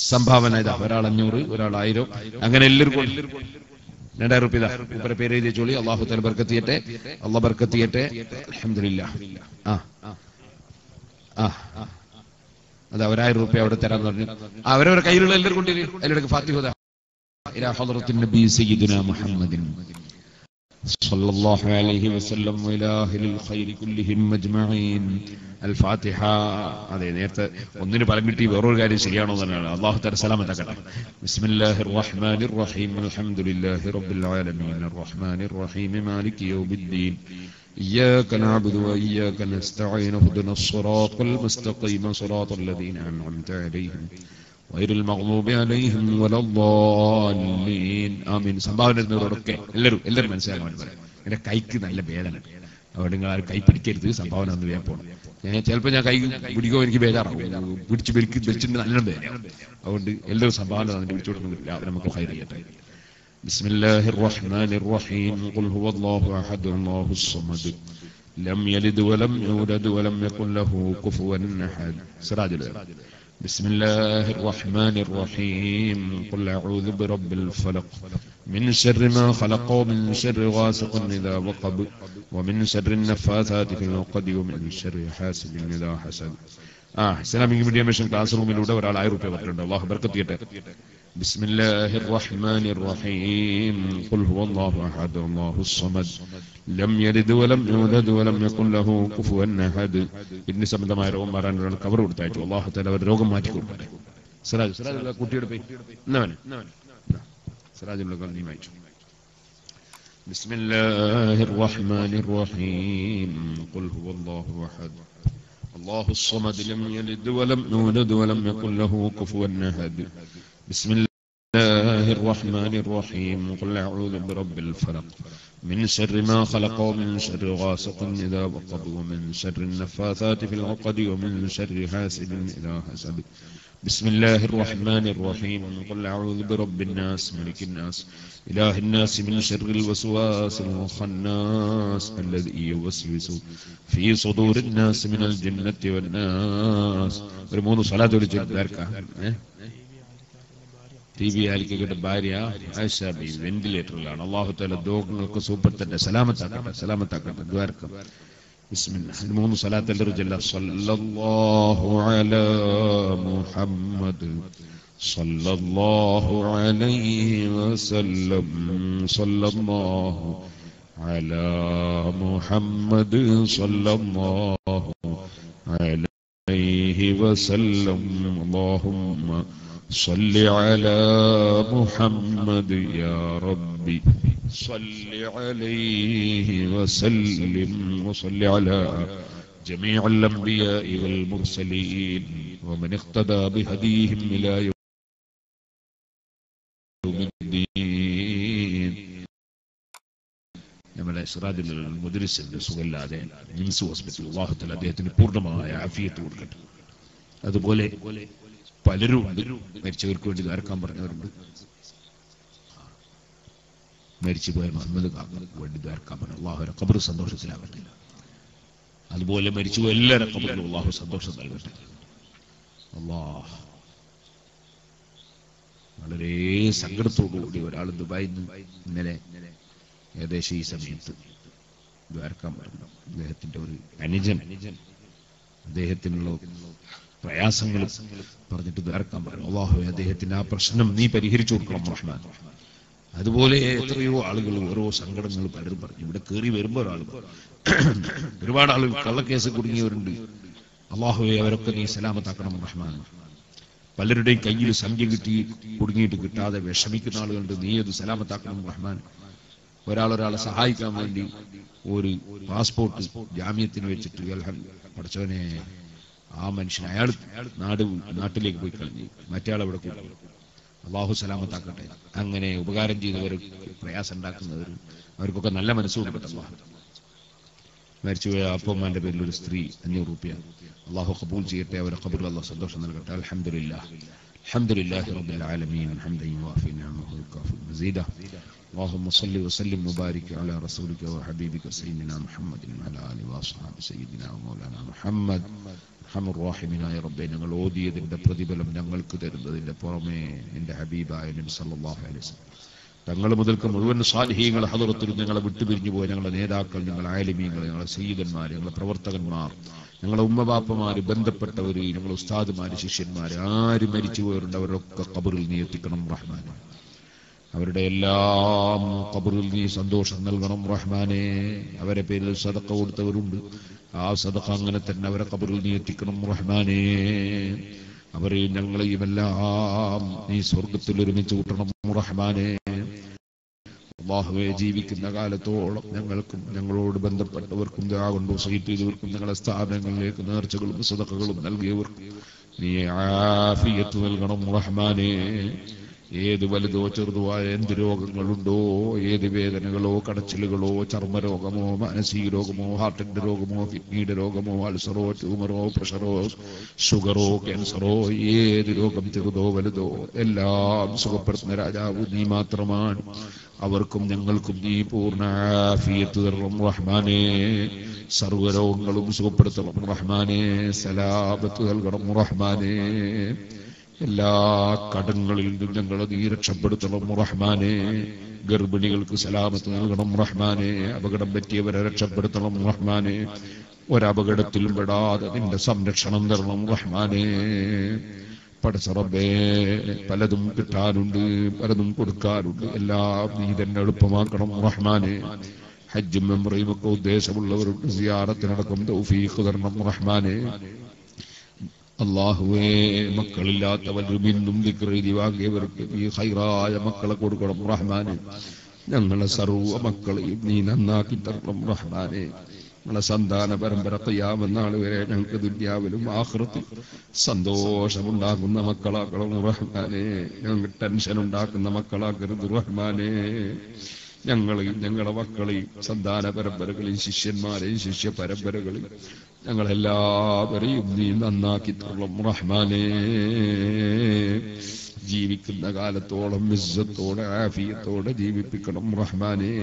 Speaker 1: സംഭാവന ഇതാ. ഒരാൾ അഞ്ഞൂറ് ഒരാൾ ആയിരം. അങ്ങനെ എല്ലാവർക്കും രണ്ടായിരം റുപ്യ ഇവരെ പേര് എഴുതിയ ജോലി അള്ളാഹു തല ബർക്കത്തിയട്ടെ. അള്ളാഹ് ബർക്കത്തിയട്ടെ. അലഹമില്ല ആ. ആ. അതെ ഒരായിരം റുപ്യ അവിടെ തരാൻ പറഞ്ഞു. അവരവരുടെ കയ്യിലുള്ള എല്ലാവരും കൊണ്ടിരിക്കും എല്ലാവർക്കും ഫാത്തിഹുദ ഇലാ ഹദ്റത്തുൻ നബി സയ്യിദുനാ മുഹമ്മദിൻ. صلى الله عليه وسلم وإلى أهل الخير كلهم أجمعين الفاتحة അതെ നേരത്തെ ഒന്നിന് ഫലം കിട്ടി വേറൊരു കാര്യം ശരിയാണോ എന്നാണ് അള്ളാഹു തല സലാമത്താക്കട്ടെ بسم الله الرحمن الرحيم الحمد لله رب العالمين الرحمن الرحيم مالك يوم الدين إياك نعبد وإياك نستعين اهدنا الصراط المستقيم صراط الذين أنعمت عليهم غير المغضوب عليهم ولا الضالين ആമീൻ സംഭാവന തരുന്നവരോടൊക്കെ എല്ലാവരും എല്ലാവരും മനസ്സിലാക്കാൻ പറയാം എന്റെ കൈക്ക് നല്ല വേദന അതുകൊണ്ട് നിങ്ങൾ ആരും കൈ പിടിക്കരുത് സംഭാവന ഒന്ന് വേഗം പോകണം ഞാൻ ചിലപ്പോൾ ഞാൻ കൈ പിടിക്കുമ്പോൾ എനിക്ക് ബേജാറാവും പിടിച്ച് വലിക്ക് വലിച്ചിട്ട് നല്ല വേദന അതുകൊണ്ട് എല്ലാവരും സംഭാവന തന്നെ പിടിച്ചു കൊടുക്കുന്നില്ല അവർ നമുക്ക് ഹൈർ ചെയ്യട്ടെ بسم الله الرحمن الرحيم قل هو الله أحد الله الصمد لم يلد ولم يولد ولم يكن له كفوا أحد سراج الأولى. بسم الله الرحمن الرحيم قل أعوذ برب الفلق من شر ما خلق ومن شر غاسق إذا وقب ومن شر النفاثات في العقد ومن شر حاسد إذا حسد ആ ഇസ്ലാമിക് മീഡിയ മിഷൻ ക്ലാസ് റൂമിലൂടെ ഒരാൾ ആയിരം റുപ്യ പറഞ്ഞിട്ടുണ്ട് അള്ളാഹു ബർക്കത്ത് ചെയ്യട്ടെ بسم الله الرحمن الرحيم قل هو الله احد الله الصمد لم يلد ولم يولد ولم يكن له كفوا احد ഇതിന് സംബന്ധമായ രോഗം മാറാൻ ഒരാൾ കവർ കൊടുത്തയച്ചു അള്ളാഹു തല അവർ രോഗം മാറ്റി കൊടുക്കട്ടെ സിറാജ് സിറാജ് കുട്ടിയുടെ പേര് എന്നവന് സിറാജുള്ള നീ വായിച്ചു بسم الله الرحمن الرحيم قل هو الله احد الله الصمد لم يلد ولم يولد ولم يكن له كفوا احد بسم الله الرحمن الرحيم قل أعوذ برب الفلق من شر ما خلق ومن شر غاسق إذا وقب ومن شر النفاثات في العقد ومن شر حاسد إذا حسد بسم الله الرحمن الرحيم قل أعوذ برب الناس ملك الناس إله الناس من شر الوسواس الخناس الذي يوسوس في صدور الناس من الجنة والناس ഒരു മൂന്ന് സ്വലാത്ത് വിളിച്ചിട്ട് ദ്വാരക്കാം ടി വി ആലിക്കയുടെ ഭാര്യ ആയിഷ ബി വെന്റിലേറ്ററിലാണ് അള്ളാഹു താല രോഗങ്ങൾക്ക് സൂപ്പർ തന്നെ സലാമത്താക്കട്ടെ സലാമത്താക്കട്ടെ ദ്വാരക്കാം بسم الله المهم صلاة الرجل صلى الله على محمد صلى الله عليه وسلم صلى الله على محمد صلى الله عليه وسلم اللهم صل على محمد يا ربي صل عليه وسلم وصل على جميع الأنبياء والمرسلين ومن اقتدى بهديهم إلى يوم الدين നമ്മളെ സിറാജുൽ മുദ്രിസിന്റെ സുഖമില്ലാതെ നിംസ് ഹോസ്പിറ്റൽ വിവാഹത്തിൽ അദ്ദേഹത്തിന് പൂർണ്ണമായ ആഫിയത്ത് കൊടുക്കട്ടെ അതുപോലെ പലരും മരിച്ചവർക്ക് വേണ്ടി ദ്വാരക്കാൻ പറഞ്ഞവരുണ്ട്. മരിച്ചു പോയ മുഹമ്മദ് കാക്കർക്ക് വേണ്ടി ദ്വാരക്കാൻ പറഞ്ഞു അള്ളാഹു കബർ സന്തോഷത്തിലാവട്ടെ അതുപോലെ മരിച്ചു പോയ എല്ലാവരും കബറിലും അള്ളാഹു സന്തോഷം നൽകട്ടെ. അള്ളാഹ് വളരെ സങ്കടത്തോടുകൂടി ഒരാൾ ദുബായിൽ നിന്ന് ഇന്നലെ ഏകദേശം ഈ സമയത്ത് ദ്വാരക്കാൻ പറഞ്ഞു. അദ്ദേഹത്തിന്റെ ഒരു അനുജൻ അദ്ദേഹത്തിനുള്ള പ്രയാസങ്ങൾ പറഞ്ഞിട്ട് ദ്വാരക്കാൻ പറഞ്ഞു. അള്ളാഹു അദ്ദേഹത്തിന്റെ ആ പ്രശ്നം നീ പരിഹരിച്ചു കൊടുക്കണം റഹ്മാൻ അതുപോലെ എത്രയോ ആളുകൾ ഓരോ സങ്കടങ്ങൾ പലരും പറഞ്ഞു. ഇവിടെ കയറി വരുമ്പോൾ ഒരാൾ ഒരുപാട് ആളുകൾ കള്ളക്കേസ് കുടുങ്ങിയവരുണ്ട്. അള്ളാഹുവെ അവരൊക്കെ നീ സലാമത്താക്കണം റഹ്മാൻ പലരുടെയും കയ്യിൽ സംഖ്യ കിട്ടി കുടുങ്ങിയിട്ട് കിട്ടാതെ വിഷമിക്കുന്ന ആളുകളുണ്ട്. നീ അത് സലാമത്താക്കണം റഹ്മാൻ ഒരാൾ ഒരാളെ സഹായിക്കാൻ വേണ്ടി ഒരു പാസ്പോർട്ട് ജാമ്യത്തിന് വെച്ചിട്ട് പഠിച്ചവനെ ആ മനുഷ്യൻ അയാൾ നാട് നാട്ടിലേക്ക് പോയി കളഞ്ഞു മറ്റേ ആൾ അവിടെ കൂടി അള്ളാഹു സലാമത്താക്കട്ടെ അങ്ങനെ ഉപകാരം ചെയ്തവർ പ്രയാസം ഉണ്ടാക്കുന്നവർ അവർക്കൊക്കെ നല്ല മനസ്സ് കൊടുക്കട്ടെ അള്ളാഹു മരിച്ചുപോയ അപ്പമ്മന്റെ പേരിൽ ഒരു സ്ത്രീ അഞ്ഞൂറ് റുപ്യ അള്ളാഹു കബൂൽ ചെയ്യട്ടെ അവരെ കബറിൽ അള്ളാഹു സന്തോഷം നൽകട്ടെ അലഹമില്ല الحمد لله رب العالمين حمدا يوافي نعمه ويكافئ مزيده اللهم صل وسلم وبارك على رسولك وحبيبك سيدنا محمد وعلى اله واصحاب سيدنا ومولانا محمد റഹമുറാഹിമിനായ റബ്ബെ ഞങ്ങൾ ഓതിയതിന്റെ പ്രതിഫലം ഞങ്ങൾക്ക് തരുന്നതിന്റെ പുറമേ എന്റെ ഹബീബായ നബി സല്ലല്ലാഹു അലൈഹി വസല്ലം. തങ്ങൾ മുതൽക്ക് മുഴുവൻ സാലിഹീങ്ങൾ ഹദറത്തിൽ ഞങ്ങളെ വിട്ടുപിരിഞ്ഞു പോയ ഞങ്ങളുടെ നേതാക്കൾ ഞങ്ങളെ ആലിമീങ്ങൾ ഞങ്ങളെ സയ്യിദന്മാർ ഞങ്ങളെ പ്രവർത്തകന്മാർ ഞങ്ങളെ ഉമ്മബാപ്പമാർ ബന്ധപ്പെട്ടവർ ഞങ്ങളെ ഉസ്താദുമാർ ശിഷ്യന്മാര് ആര് മരിച്ചു പോയവരുണ്ട് അവരൊക്കെ കബറിൽ നീ എത്തിക്കണം റഹ്മാൻ അവരുടെ എല്ലാം കബറിൽ നീ സന്തോഷം നൽകണം റഹ്മാനെ. അവരെ പേരിൽ സതക്ക കൊടുത്തവരുണ്ട്. ആ സദഖ അങ്ങനെ തന്നെ അവരെ കബറിൽ നീ എത്തിക്കണം റഹ്മാനെ. അവരെയും ഞങ്ങളെയും എല്ലാം നീ സ്വർഗത്തിൽ ഒരുമിച്ച് കൂട്ടണം റഹ്മാനെ. അള്ളാഹുവെ ജീവിക്കുന്ന കാലത്തോളം ഞങ്ങൾക്കും ഞങ്ങളോട് ബന്ധപ്പെട്ടവർക്കും കൊണ്ട് സൈറ്റ് ചെയ്തവർക്കും ഞങ്ങളെ സ്ഥാപനങ്ങളിലേക്ക് നേർച്ചകളും സദക്കകളും നൽകിയവർക്കും നീ ആഫിയത്ത് നൽകണം റഹ്മാനെ. ഏത് വലുതോ ചെറുതുമായ എന്ത് രോഗങ്ങളുണ്ടോ ഏത് വേദനകളോ കടച്ചിലുകളോ ചർമ്മരോഗമോ മാനസിക രോഗമോ ഹാർട്ടിന്റെ രോഗമോ കിഡ്നിയുടെ രോഗമോ അൾസറോ ട്യൂമറോ പ്രഷറോ ഷുഗറോ ക്യാൻസറോ ഏത് രോഗം ചെറുതോ വലുതോ എല്ലാം സുഖപ്പെടുത്തുന്ന രാജാവ് നീ മാത്രമാണ്. അവർക്കും ഞങ്ങൾക്കും നീ പൂർണ ആഫിയത്ത് തരണം റഹ്മാനെ. സർവരോഗങ്ങളും സുഖപ്പെടുത്തണം റഹ്മാനെ. സലാബത്ത് നൽകണം റഹ്മാനെ. എല്ലാ കടങ്ങളിൽ നിന്നും ഞങ്ങളെ നീ രക്ഷപ്പെടുത്തണം റഹ്മാനെ. ഗർഭിണികൾക്ക് സലാമത്ത് നൽകണം റഹ്മാനെ. അപകടം പറ്റിയവരെ രക്ഷപ്പെടുത്തണം റഹ്മാനെ. ഒരപകടത്തിലും പെടാതെ നിന്റെ സംരക്ഷണം തരണം റഹ്മാനെ. പടച്ചറബേ പലതും കിട്ടാനുണ്ട് പലതും കൊടുക്കാനുണ്ട്. എല്ലാം നീ തന്നെ എളുപ്പമാക്കണം റഹ്മാനെ. ഹജ്ജും മെമ്മറിയും ഒക്കെ ഉദ്ദേശമുള്ളവരുണ്ട്. സിയാറത്തിനടക്കം തൗഫീഖ് തരണം റഹ്മാനെ. അള്ളാഹുവേ മക്കളില്ലാത്തവർക്ക് ഈ ഹൈറായ മക്കളെ കൊടുക്കണം റഹ്മാനെ. ഞങ്ങളെ സർവ മക്കളെയും നീ നന്നാക്കി തരണം റഹ്മാനെ. ഞങ്ങളെ സന്താന പരമ്പര കയ്യാമെന്നാൾ വരെ ഞങ്ങൾക്ക് ദുര്യാവിലും ആഹൃത്തിൽ സന്തോഷമുണ്ടാക്കുന്ന മക്കളാക്കണം റഹ്മാനെ. ഞങ്ങൾക്ക് ടെൻഷൻ ഉണ്ടാക്കുന്ന മക്കളാക്കരുത് റഹ്മാനെ. ഞങ്ങളെയും ഞങ്ങളുടെ മക്കളെയും സന്താന പരമ്പരകളെയും ശിഷ്യന്മാരെയും ശിഷ്യ പരമ്പരകളെയും ഞങ്ങളെല്ലാവരെയും നീ നന്നാക്കി തള്ളും റഹ്മാനെ. ജീവിക്കുന്ന കാലത്തോളം വിശ്വത്തോടെ ആഫിയത്തോടെ ജീവിപ്പിക്കണം റഹ്മാനെ.